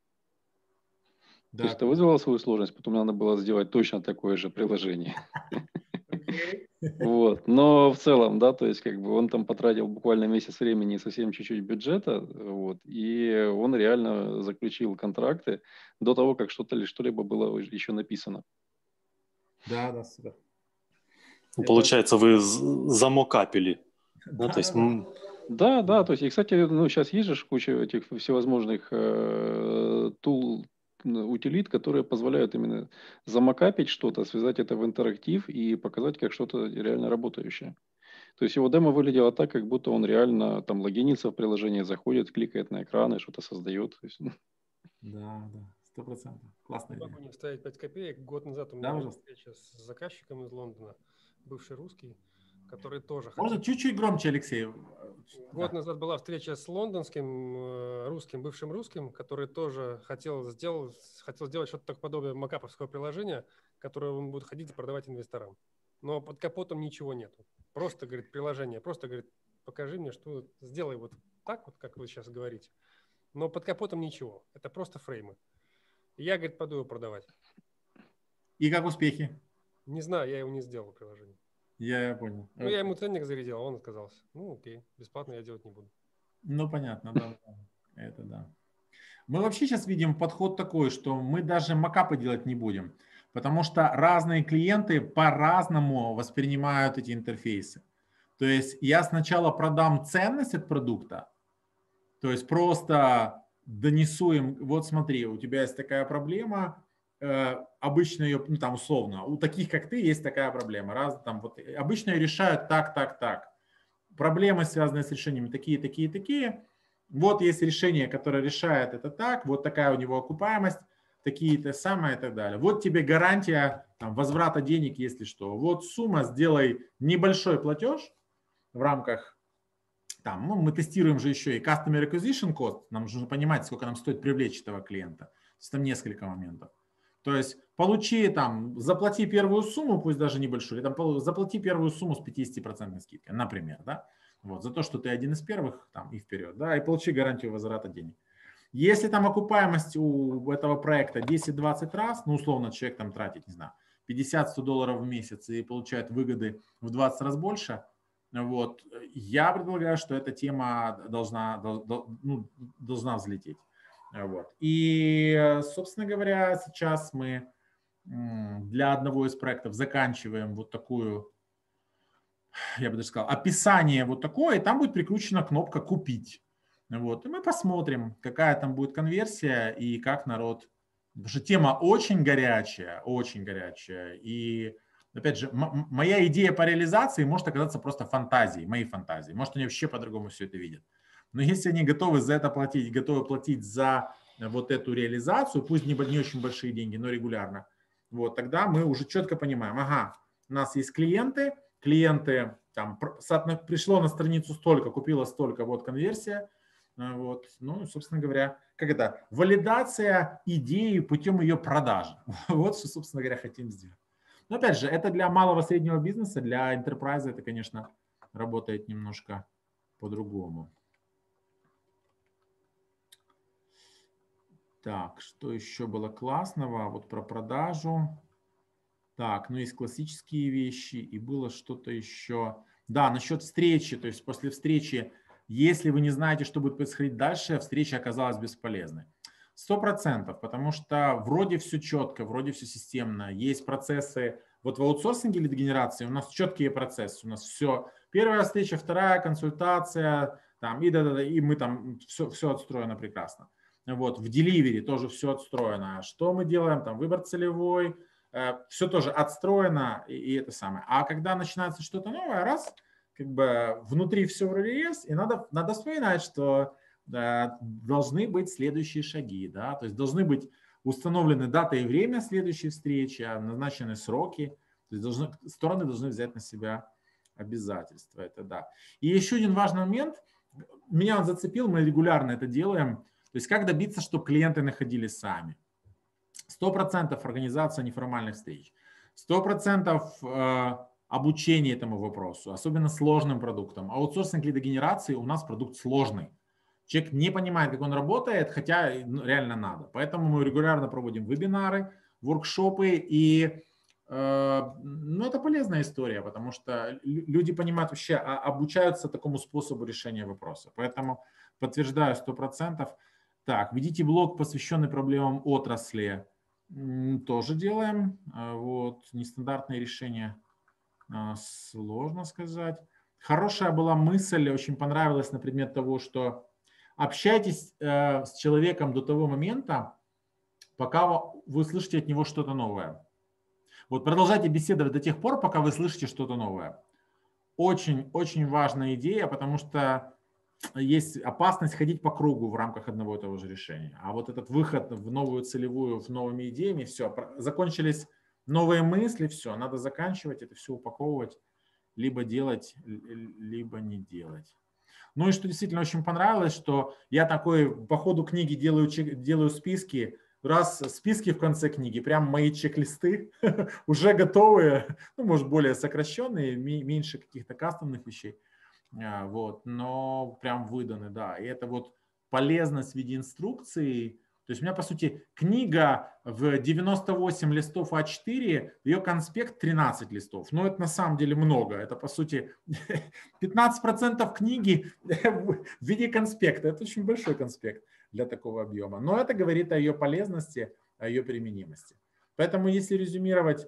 Speaker 5: Да. То есть это вызвало свою сложность, потом надо было сделать точно такое же приложение. Вот. Но в целом, да, то есть как бы он там потратил буквально месяц времени и совсем чуть-чуть бюджета, вот, и он реально заключил контракты до того, как что-то ли что-либо было еще написано.
Speaker 1: Да, да, супер.
Speaker 2: Ну, получается, вы замокапили. Да, то есть...
Speaker 5: Да, да, то есть, и, кстати, ну, сейчас есть же куча этих всевозможных э, тул, утилит, которые позволяют именно замакапить что-то, связать это в интерактив и показать как что-то реально работающее. То есть его демо выглядело так, как будто он реально там логинится в приложение, заходит, кликает на экран и что-то создает. То есть... Ну.
Speaker 1: Да, да, сто процентов. Классная
Speaker 4: идея. Могу не вставить 5 копеек. Год назад у меня да, была встреча с заказчиком из Лондона, бывший русский, который тоже...
Speaker 1: Можно хотел... чуть-чуть громче, Алексей?
Speaker 4: Год да. назад была встреча с лондонским э, русским, бывшим русским, который тоже хотел сделать, хотел сделать что-то такое подобие макаповского приложения, которое он будет ходить и продавать инвесторам. Но под капотом ничего нет. Просто, говорит, приложение, просто, говорит, покажи мне, что сделай вот так, вот как вы сейчас говорите. Но под капотом ничего. Это просто фреймы. И я, говорит, пойду его продавать.
Speaker 1: И как успехи?
Speaker 4: Не знаю, я его не сделал приложение.
Speaker 1: Я, я понял.
Speaker 4: Ну, я ему ценник зарядил, а он отказался. Ну, окей, бесплатно я делать не буду.
Speaker 1: Ну, понятно, да. Это да. Мы вообще сейчас видим подход такой, что мы даже макапы делать не будем, потому что разные клиенты по-разному воспринимают эти интерфейсы. То есть я сначала продам ценность от продукта, то есть просто донесу им, вот смотри, у тебя есть такая проблема, обычно ее, ну там условно, у таких как ты есть такая проблема. Раз, там, вот, обычно ее решают так, так, так. Проблемы, связанные с решениями такие, такие, такие. Вот есть решение, которое решает это так, вот такая у него окупаемость, такие-то самое и так далее. Вот тебе гарантия там, возврата денег, если что. Вот сумма, сделай небольшой платеж в рамках там, ну, мы тестируем же еще и Customer Acquisition Cost, нам нужно понимать, сколько нам стоит привлечь этого клиента. То есть там несколько моментов. То есть получи там, заплати первую сумму, пусть даже небольшую, или там заплати первую сумму с 50% скидкой, например, да, вот, за то, что ты один из первых там и вперед, да, и получи гарантию возврата денег. Если там окупаемость у этого проекта 10-20 раз, ну, условно, человек там тратит, не знаю, 50-100 долларов в месяц и получает выгоды в 20 раз больше, вот, я предполагаю, что эта тема должна, ну, должна взлететь. Вот. И, собственно говоря, сейчас мы для одного из проектов заканчиваем вот такую, я бы даже сказал, описание вот такое, и там будет прикручена кнопка «Купить». Вот. И мы посмотрим, какая там будет конверсия и как народ... Потому что тема очень горячая, очень горячая. И, опять же, моя идея по реализации может оказаться просто фантазией, моей фантазией. Может, они вообще по-другому все это видят. Но если они готовы за это платить, готовы платить за вот эту реализацию, пусть не, не очень большие деньги, но регулярно, вот, тогда мы уже четко понимаем, ага, у нас есть клиенты, клиенты, там, пришло на страницу столько, купило столько, вот конверсия, э, вот, ну, собственно говоря, как это, валидация идеи путем ее продажи. Вот что, собственно говоря, хотим сделать. Но опять же, это для малого среднего бизнеса, для enterprise это, конечно, работает немножко по-другому. Так, что еще было классного? Вот про продажу. Так, ну есть классические вещи и было что-то еще. Да, насчет встречи, то есть после встречи, если вы не знаете, что будет происходить дальше, встреча оказалась бесполезной. Сто процентов, потому что вроде все четко, вроде все системно, есть процессы. Вот в аутсорсинге или генерации у нас четкие процессы, у нас все. Первая встреча, вторая консультация, там, и, да, да, да, и мы там все, все отстроено прекрасно. Вот, в деливере тоже все отстроено. Что мы делаем? Там выбор целевой, э, все тоже отстроено и, и это самое. А когда начинается что-то новое, раз, как бы внутри все в рельс, и надо, надо вспоминать, что да, должны быть следующие шаги, да, то есть должны быть установлены дата и время следующей встречи, а назначены сроки, то есть должны, стороны должны взять на себя обязательства, это да. И еще один важный момент, меня он зацепил, мы регулярно это делаем – то есть как добиться, чтобы клиенты находились сами? 100% организация неформальных встреч, 100% э, обучение этому вопросу, особенно сложным продуктам. Аутсорсинг лидогенерации у нас продукт сложный. Человек не понимает, как он работает, хотя ну, реально надо. Поэтому мы регулярно проводим вебинары, воркшопы, и э, ну, это полезная история, потому что люди понимают вообще, а, обучаются такому способу решения вопроса. Поэтому подтверждаю 100%. Так, ведите блог, посвященный проблемам отрасли. Тоже делаем. А, вот, нестандартные решения. А, сложно сказать. Хорошая была мысль, очень понравилась на предмет того, что общайтесь э, с человеком до того момента, пока вы слышите от него что-то новое. Вот продолжайте беседовать до тех пор, пока вы слышите что-то новое. Очень-очень важная идея, потому что есть опасность ходить по кругу в рамках одного и того же решения. А вот этот выход в новую целевую, в новыми идеями, все, закончились новые мысли, все, надо заканчивать это все упаковывать, либо делать, либо не делать. Ну и что действительно очень понравилось, что я такой по ходу книги делаю, делаю списки, раз списки в конце книги, прям мои чек-листы уже готовые, ну, может, более сокращенные, меньше каких-то кастомных вещей, вот, но прям выданы, да, и это вот полезность в виде инструкции, то есть у меня, по сути, книга в 98 листов А4, ее конспект 13 листов. Но это на самом деле много. Это, по сути, 15% книги в виде конспекта. Это очень большой конспект для такого объема. Но это говорит о ее полезности, о ее применимости. Поэтому, если резюмировать,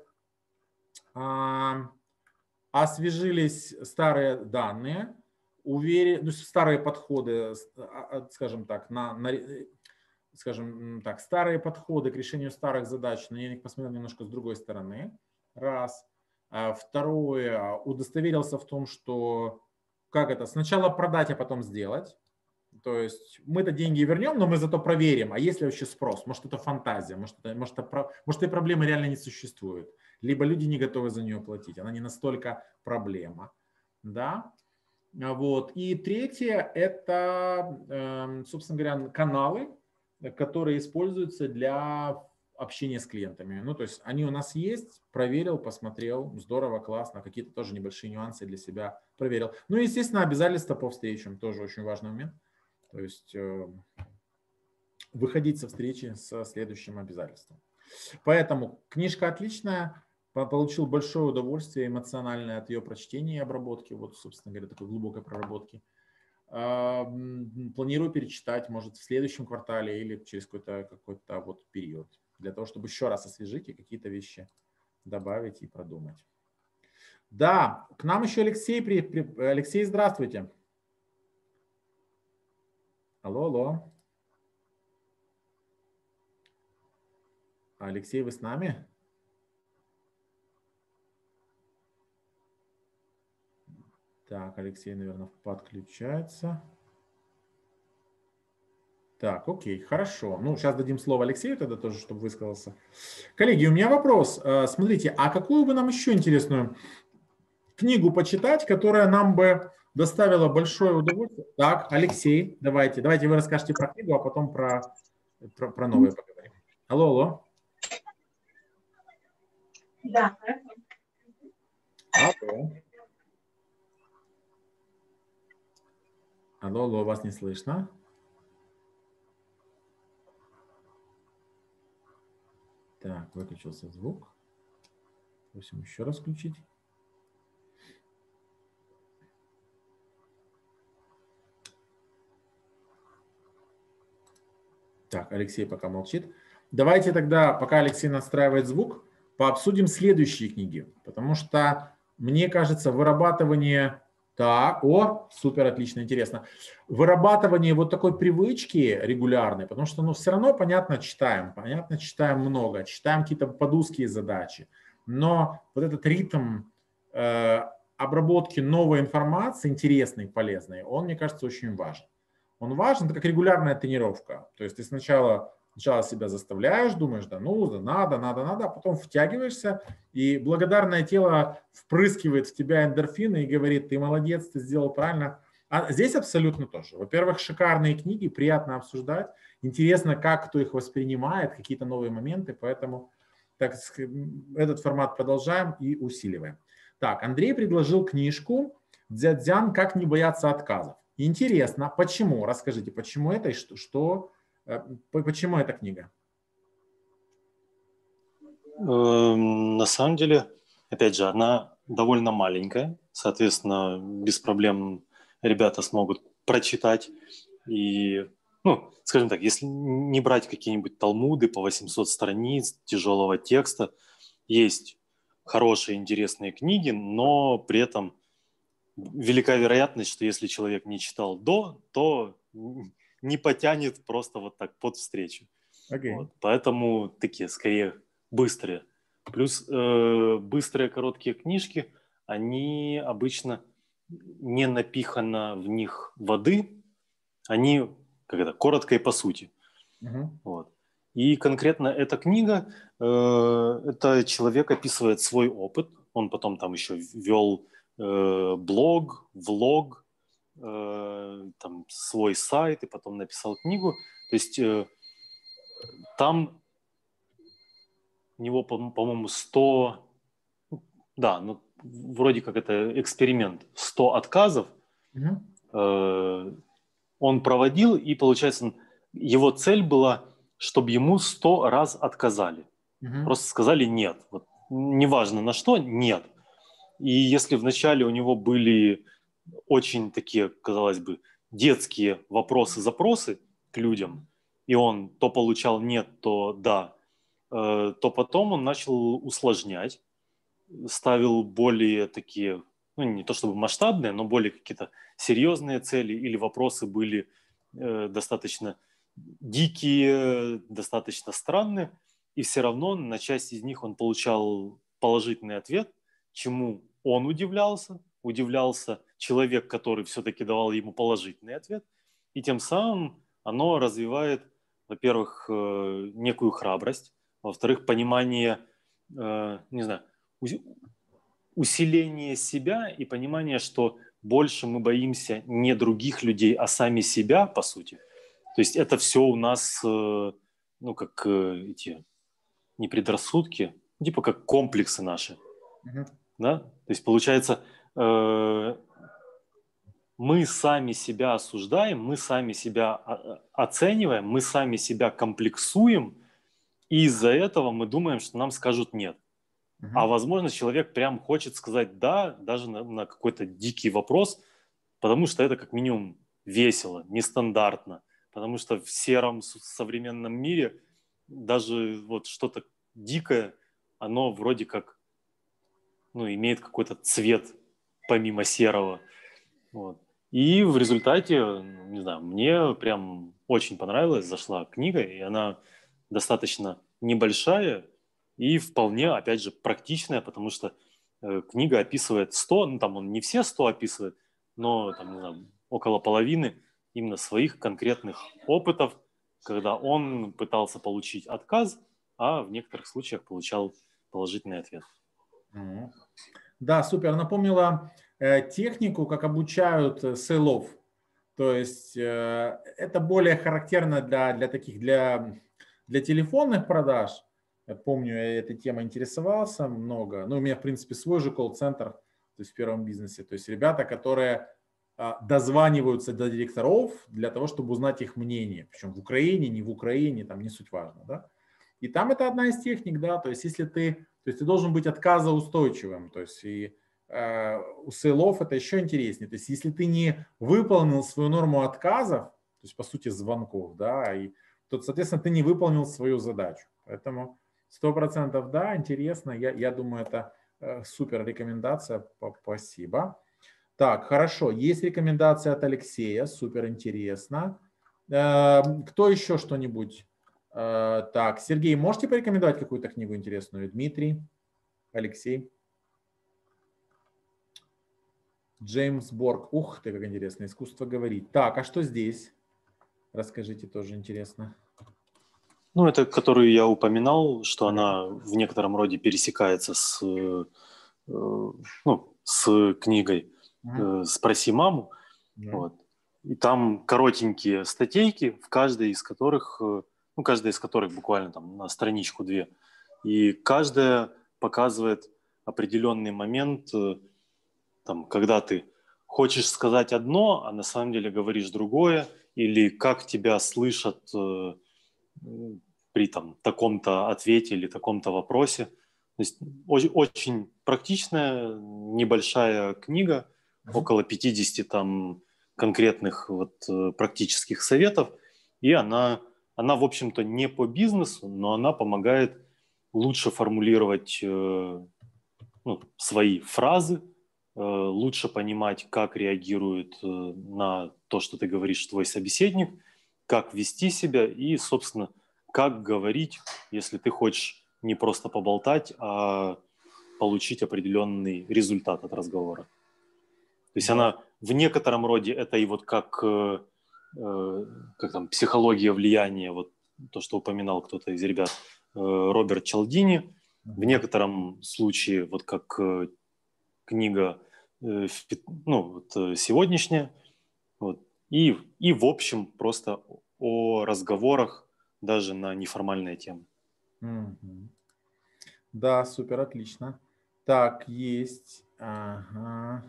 Speaker 1: а, освежились старые данные, уверен, ну, старые подходы, а, скажем так, на, на скажем так, старые подходы к решению старых задач, но я их посмотрел немножко с другой стороны. Раз. А второе, удостоверился в том, что как это, сначала продать, а потом сделать. То есть мы-то деньги вернем, но мы зато проверим, а есть ли вообще спрос. Может, это фантазия, может, это, может, это, может, этой проблемы реально не существует. Либо люди не готовы за нее платить, она не настолько проблема. Да? Вот. И третье – это, эм, собственно говоря, каналы, которые используются для общения с клиентами. Ну, то есть они у нас есть, проверил, посмотрел, здорово, классно, какие-то тоже небольшие нюансы для себя проверил. Ну, естественно, обязательства по встречам, тоже очень важный момент. То есть э, выходить со встречи со следующим обязательством. Поэтому книжка отличная, получил большое удовольствие эмоциональное от ее прочтения и обработки, вот, собственно говоря, такой глубокой проработки. Планирую перечитать, может, в следующем квартале или через какой-то какой вот период, для того, чтобы еще раз освежить и какие-то вещи добавить и продумать. Да, к нам еще Алексей. При, при, Алексей, здравствуйте. Алло, алло. Алексей, вы с нами? Так, Алексей, наверное, подключается. Так, окей, хорошо. Ну, сейчас дадим слово Алексею тогда тоже, чтобы высказался. Коллеги, у меня вопрос. Э, смотрите, а какую бы нам еще интересную книгу почитать, которая нам бы доставила большое удовольствие? Так, Алексей, давайте. Давайте вы расскажете про книгу, а потом про, про, про новые поговорим. Алло, алло.
Speaker 7: Да.
Speaker 1: Алло. Алло, алло, вас не слышно. Так, выключился звук. Просим еще раз включить. Так, Алексей пока молчит. Давайте тогда, пока Алексей настраивает звук, пообсудим следующие книги, потому что, мне кажется, вырабатывание так, о, супер, отлично, интересно. Вырабатывание вот такой привычки регулярной, потому что, ну, все равно, понятно, читаем, понятно, читаем много, читаем какие-то подузкие задачи, но вот этот ритм э, обработки новой информации, интересной, полезной, он, мне кажется, очень важен. Он важен, это как регулярная тренировка. То есть ты сначала Сначала себя заставляешь, думаешь, да ну, да надо, надо, надо, а потом втягиваешься, и благодарное тело впрыскивает в тебя эндорфины и говорит, ты молодец, ты сделал правильно. А здесь абсолютно тоже. Во-первых, шикарные книги, приятно обсуждать, интересно, как кто их воспринимает, какие-то новые моменты, поэтому так, этот формат продолжаем и усиливаем. Так, Андрей предложил книжку «Дзядзян. Как не бояться отказов». Интересно, почему? Расскажите, почему это и что, что почему эта книга?
Speaker 2: Эм, на самом деле, опять же, она довольно маленькая, соответственно, без проблем ребята смогут прочитать. И, ну, скажем так, если не брать какие-нибудь талмуды по 800 страниц тяжелого текста, есть хорошие, интересные книги, но при этом велика вероятность, что если человек не читал до, то не потянет просто вот так под встречу. Okay. Вот. Поэтому такие скорее быстрые. Плюс э, быстрые короткие книжки, они обычно не напихано в них воды, они как это, коротко и по сути. Uh-huh. Вот. И конкретно эта книга, э, это человек описывает свой опыт, он потом там еще вел э, блог, влог, э, там свой сайт и потом написал книгу. То есть э, там у него, по-моему, 100, да, ну, вроде как это эксперимент, 100 отказов mm-hmm. э, он проводил, и, получается, его цель была, чтобы ему 100 раз отказали. Mm-hmm. Просто сказали «нет». Вот, неважно на что, «нет». И если вначале у него были очень такие, казалось бы, детские вопросы-запросы к людям, и он то получал «нет», то «да», Э, то потом он начал усложнять, ставил более такие, ну не то чтобы масштабные, но более какие-то серьезные цели или вопросы были э, достаточно дикие, достаточно странные, и все равно на часть из них он получал положительный ответ, чему он удивлялся, удивлялся человек, который все-таки давал ему положительный ответ, и тем самым оно развивает, во-первых, э, некую храбрость, во-вторых, понимание, э, не знаю, усиление себя и понимание, что больше мы боимся не других людей, а сами себя, по сути. То есть это все у нас, э, ну, как эти, не предрассудки, типа как комплексы наши. Uh-huh. Да? То есть получается, э, мы сами себя осуждаем, мы сами себя оцениваем, мы сами себя комплексуем – и из-за этого мы думаем, что нам скажут нет. Угу. А возможно, человек прям хочет сказать да, даже на, на какой-то дикий вопрос, потому что это как минимум весело, нестандартно. Потому что в сером современном мире даже вот что-то дикое, оно вроде как ну, имеет какой-то цвет помимо серого. Вот. И в результате, не знаю, мне прям очень понравилась, зашла книга, и она достаточно небольшая и вполне, опять же, практичная, потому что э, книга описывает 100, ну там он не все 100 описывает, но там, не знаю, около половины именно своих конкретных опытов, когда он пытался получить отказ, а в некоторых случаях получал положительный ответ.
Speaker 1: Да, супер. Напомнила технику, как обучают э, сейлов. То есть э, это более характерно для, для таких, для для телефонных продаж, я помню, я этой темой интересовался много. Ну, у меня, в принципе, свой же колл-центр, то есть в первом бизнесе. То есть ребята, которые а, дозваниваются до директоров для того, чтобы узнать их мнение. Причем в Украине, не в Украине, там не суть важно. Да? И там это одна из техник, да, то есть если ты, то есть ты должен быть отказоустойчивым, то есть и э, у сейлов это еще интереснее, то есть если ты не выполнил свою норму отказов, то есть по сути звонков, да, и то, соответственно, ты не выполнил свою задачу. Поэтому 100% да, интересно. Я, я думаю, это э, супер рекомендация. Спасибо. Так, хорошо. Есть рекомендация от Алексея. Супер интересно. Э, кто еще что-нибудь? Э, так, Сергей, можете порекомендовать какую-то книгу интересную? Дмитрий, Алексей. Джеймс Борг. Ух ты, как интересно. Искусство говорить. Так, а что здесь? Расскажите, тоже интересно.
Speaker 2: Ну, это которую я упоминал, что она в некотором роде пересекается с, э, ну, с книгой mm «Спроси маму». Mm-hmm. Вот. И там коротенькие статейки, в каждой из которых, э, ну, каждая из которых буквально там на страничку две. И каждая показывает определенный момент, там, когда ты хочешь сказать одно, а на самом деле говоришь другое, или как тебя слышат э, при там, таком-то ответе или таком-то вопросе. То есть очень, очень практичная, небольшая книга, около 50 там конкретных вот э, практических советов, и она, она в общем-то, не по бизнесу, но она помогает лучше формулировать э, ну, свои фразы, лучше понимать, как реагирует э, на то, что ты говоришь твой собеседник, как вести себя и, собственно, как говорить, если ты хочешь не просто поболтать, а получить определенный результат от разговора. То есть она в некотором роде это и вот как, э, э, как там, психология влияния, вот то, что упоминал кто-то из ребят, э, Роберт Чалдини, в некотором случае вот как книга ну, вот, сегодняшняя, вот, и, и в общем просто о разговорах даже на неформальные темы.
Speaker 1: Да, супер, отлично. Так, есть. Ага.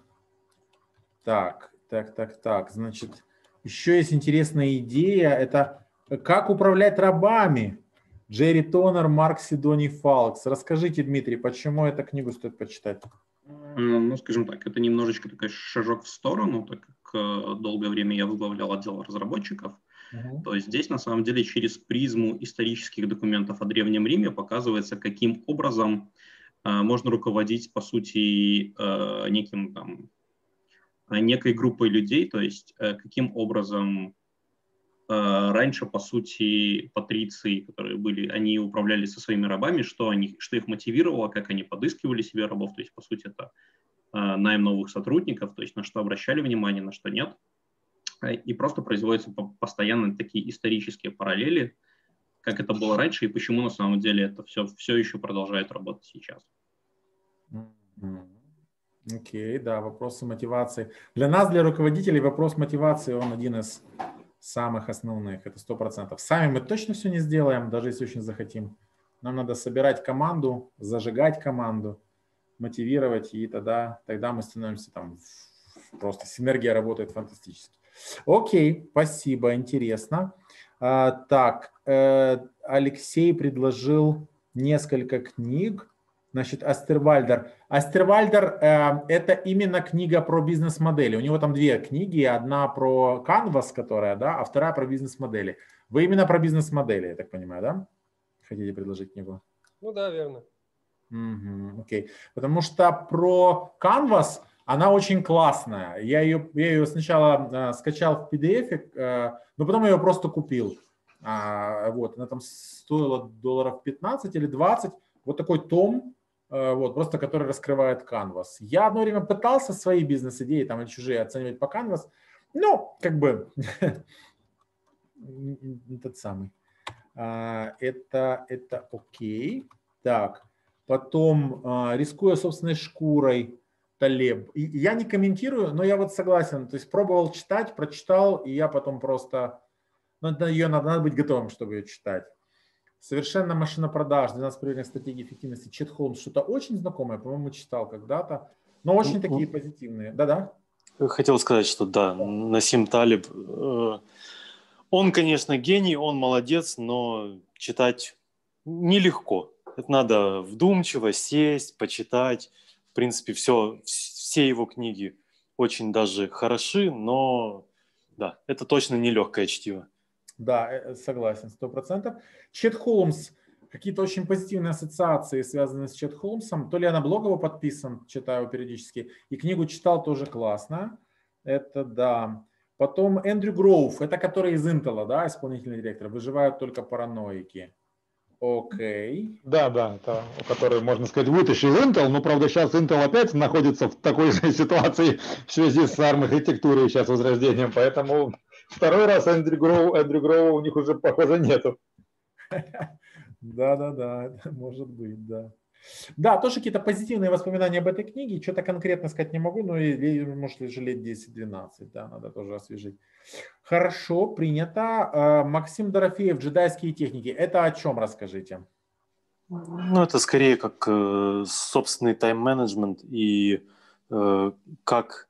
Speaker 1: Так, так, так, так. Значит, еще есть интересная идея. Это как управлять рабами. Джерри Тонер, Марк Сидони Фалкс. Расскажите, Дмитрий, почему эту книгу стоит почитать?
Speaker 3: Ну, скажем так, это немножечко такой шажок в сторону, так как э, долгое время я возглавлял отдел разработчиков. Uh-huh. То есть здесь на самом деле через призму исторических документов о Древнем Риме показывается, каким образом э, можно руководить, по сути, э, неким там некой группой людей, то есть э, каким образом э, раньше, по сути, патриции, которые были, они управляли со своими рабами, что, они, что их мотивировало, как они подыскивали себе рабов, то есть, по сути, это э, найм новых сотрудников, то есть на что обращали внимание, на что нет. И просто производятся постоянно такие исторические параллели, как это было раньше, и почему на самом деле это все, все еще продолжает работать сейчас.
Speaker 1: Окей, okay, да, вопросы мотивации. Для нас, для руководителей, вопрос мотивации, он один из самых основных, это сто процентов. Сами мы точно все не сделаем, даже если очень захотим. Нам надо собирать команду, зажигать команду, мотивировать, и тогда, тогда мы становимся там, просто синергия работает фантастически. Окей, спасибо, интересно. А, так, э, Алексей предложил несколько книг. Значит, Астервальдер. Астервальдер э, это именно книга про бизнес-модели. У него там две книги. Одна про Canvas, которая, да, а вторая про бизнес-модели. Вы именно про бизнес-модели, я так понимаю, да? Хотите предложить книгу?
Speaker 4: Ну да, верно.
Speaker 1: Угу, окей. Потому что про Canvas она очень классная. Я ее, я ее сначала э, скачал в PDF, э, но потом я ее просто купил. А, вот, она там стоила долларов 15 или 20. Вот такой том, вот, просто который раскрывает Canvas. Я одно время пытался свои бизнес-идеи там или чужие оценивать по Canvas, но как бы тот самый. А, это, это окей. Так, потом, а, рискуя собственной шкурой, Талеб. Я не комментирую, но я вот согласен. То есть пробовал читать, прочитал, и я потом просто... Ну, ее надо, надо быть готовым, чтобы ее читать. Совершенно машина продаж, 12 проверенных стратегий эффективности, Чет Холмс, что-то очень знакомое, по-моему, читал когда-то, но очень ну, такие позитивные. Да-да?
Speaker 2: Хотел сказать, что да, Насим Талиб, э, он, конечно, гений, он молодец, но читать нелегко. Это надо вдумчиво сесть, почитать. В принципе, все, все его книги очень даже хороши, но да, это точно нелегкое чтиво.
Speaker 1: Да, э, согласен, сто процентов. Чет Холмс, какие-то очень позитивные ассоциации связаны с Чет Холмсом. То ли я на блог его подписан, читаю периодически, и книгу читал тоже классно. Это да. Потом Эндрю Гроув, это который из Intel, да, исполнительный директор, выживают только параноики. Окей.
Speaker 6: Да, да, это который, можно сказать, вытащил Intel, но, правда, сейчас Intel опять находится в такой же ситуации в связи с архитектурой сейчас возрождением, поэтому Второй раз Эндрю Гроу, Эндрю Гроу у них уже, похоже, нету.
Speaker 1: Да-да-да, может быть, да. Да, тоже какие-то позитивные воспоминания об этой книге. Что-то конкретно сказать не могу, но, может, уже лет 10-12, да, надо тоже освежить. Хорошо, принято. А, Максим Дорофеев, джедайские техники. Это о чем, расскажите?
Speaker 2: Ну, это скорее как э, собственный тайм-менеджмент и э, как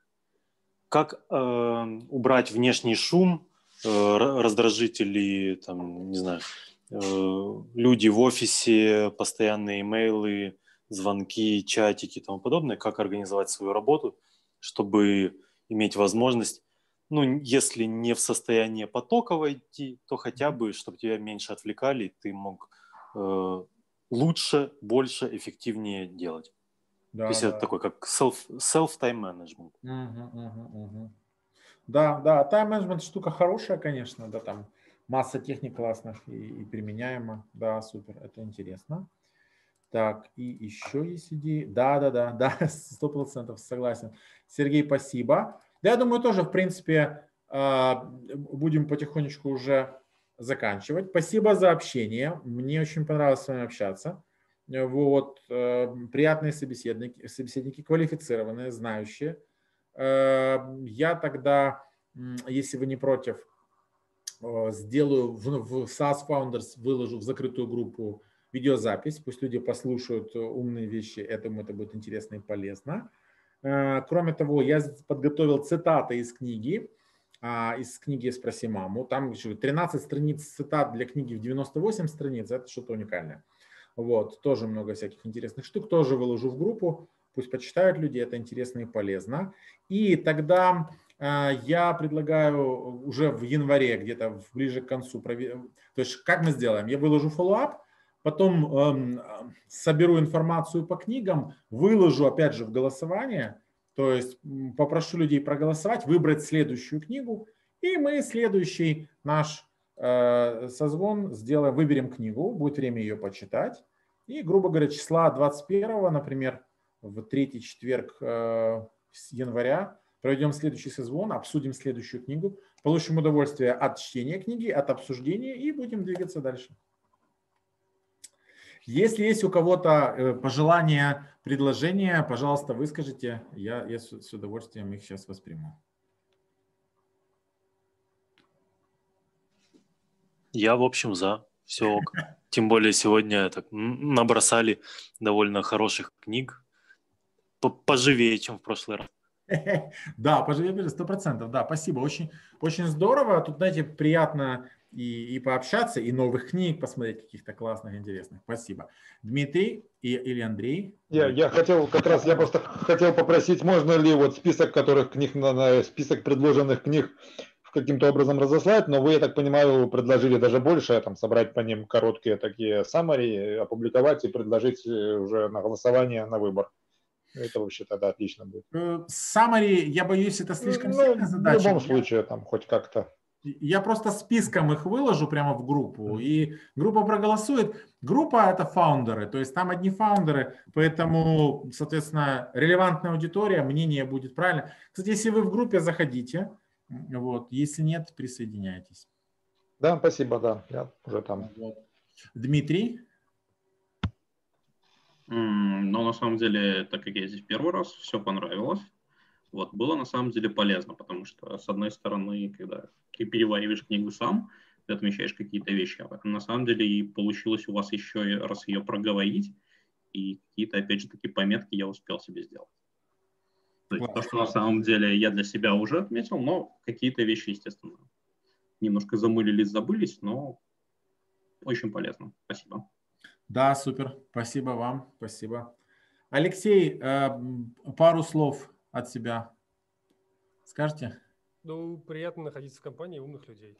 Speaker 2: как э, убрать внешний шум, э, раздражители, там, не знаю, э, люди в офисе, постоянные имейлы, звонки, чатики и тому подобное, как организовать свою работу, чтобы иметь возможность, ну, если не в состояние потока войти, то хотя бы, чтобы тебя меньше отвлекали, ты мог э, лучше, больше, эффективнее делать. Да, То есть да. это такой как self, self-time management.
Speaker 1: Угу, угу, угу. Да, да, тайм-менеджмент штука хорошая, конечно, да, там масса техник классных и, и применяема, да, супер, это интересно. Так, и еще есть идеи. Да, да, да, да, сто процентов согласен. Сергей, спасибо. Да, я думаю, тоже, в принципе, а, будем потихонечку уже заканчивать. Спасибо за общение. Мне очень понравилось с вами общаться. Вот, э, приятные собеседники, собеседники, квалифицированные, знающие. Э, я тогда, если вы не против, э, сделаю в, SaaS Founders, выложу в закрытую группу видеозапись, пусть люди послушают умные вещи, этому это будет интересно и полезно. Кроме того, я подготовил цитаты из книги, а, из книги «Спроси маму». Там 13 страниц цитат для книги в 98 страниц, это что-то уникальное. Вот, тоже много всяких интересных штук, тоже выложу в группу, пусть почитают люди, это интересно и полезно. И тогда э, я предлагаю уже в январе, где-то ближе к концу, то есть как мы сделаем? Я выложу follow-up, потом э, соберу информацию по книгам, выложу опять же в голосование, то есть попрошу людей проголосовать, выбрать следующую книгу, и мы следующий наш созвон, сделаем, выберем книгу, будет время ее почитать. И, грубо говоря, числа 21, например, в третий четверг э, января проведем следующий созвон, обсудим следующую книгу, получим удовольствие от чтения книги, от обсуждения и будем двигаться дальше. Если есть у кого-то э, пожелания, предложения, пожалуйста, выскажите. Я, я с удовольствием их сейчас восприму.
Speaker 2: Я, в общем, за. Все ок. Тем более сегодня так набросали довольно хороших книг. Поживее, чем в прошлый раз.
Speaker 1: Да, поживее, сто процентов. Да, спасибо. Очень, очень здорово. Тут, знаете, приятно и, и пообщаться, и новых книг посмотреть, каких-то классных, интересных. Спасибо. Дмитрий и, или Андрей?
Speaker 6: Я, я хотел как раз, я просто хотел попросить, можно ли вот список которых книг, на, на список предложенных книг каким-то образом разослать, но вы, я так понимаю, предложили даже больше, там, собрать по ним короткие такие summary, опубликовать и предложить э, уже на голосование, на выбор. Это вообще тогда отлично будет.
Speaker 1: Summary, я боюсь, это слишком ну, сильная задача.
Speaker 6: В любом случае, там, хоть как-то.
Speaker 1: Я просто списком их выложу прямо в группу, и группа проголосует. Группа – это фаундеры, то есть там одни фаундеры, поэтому, соответственно, релевантная аудитория, мнение будет правильно. Кстати, если вы в группе заходите, вот. Если нет, присоединяйтесь.
Speaker 6: Да, спасибо, да, я уже там.
Speaker 1: Вот. Дмитрий?
Speaker 3: Но на самом деле, так как я здесь первый раз, все понравилось. Вот, было на самом деле полезно, потому что, с одной стороны, когда ты перевариваешь книгу сам, ты отмечаешь какие-то вещи. А на самом деле и получилось у вас еще раз ее проговорить, и какие-то, опять же, такие пометки я успел себе сделать. То есть то, что на самом деле я для себя уже отметил, но какие-то вещи, естественно, немножко замылились, забылись, но очень полезно. Спасибо.
Speaker 1: Да, супер. Спасибо вам. Спасибо. Алексей, э, пару слов от себя. Скажите?
Speaker 4: Ну, приятно находиться в компании умных людей.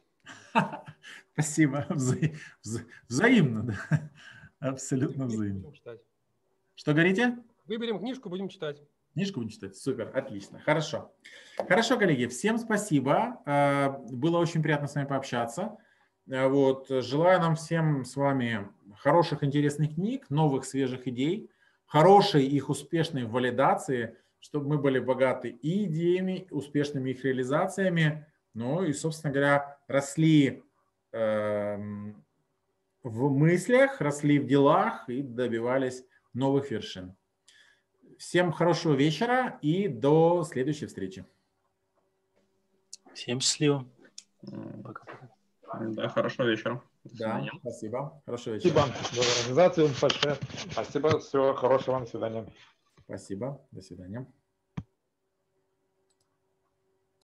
Speaker 1: Спасибо. Вза- вза- взаимно, да. Абсолютно взаимно. Что говорите?
Speaker 4: Выберем книжку, будем читать.
Speaker 1: Книжку будем читать? Супер, отлично, хорошо. Хорошо, коллеги, всем спасибо. Э, было очень приятно с вами пообщаться. Э, вот, желаю нам всем с вами хороших, интересных книг, новых, свежих идей, хорошей их успешной валидации, чтобы мы были богаты и идеями, успешными их реализациями, ну и, собственно говоря, росли э, в мыслях, росли в делах и добивались новых вершин. Всем хорошего вечера и до следующей встречи.
Speaker 2: Всем счастливо.
Speaker 3: Пока-пока. Да, хорошего вечера.
Speaker 1: Да, спасибо. Хорошего
Speaker 6: вечера. Спасибо за организацию большое. Спасибо. Всего хорошего. До свидания.
Speaker 1: Спасибо. До свидания.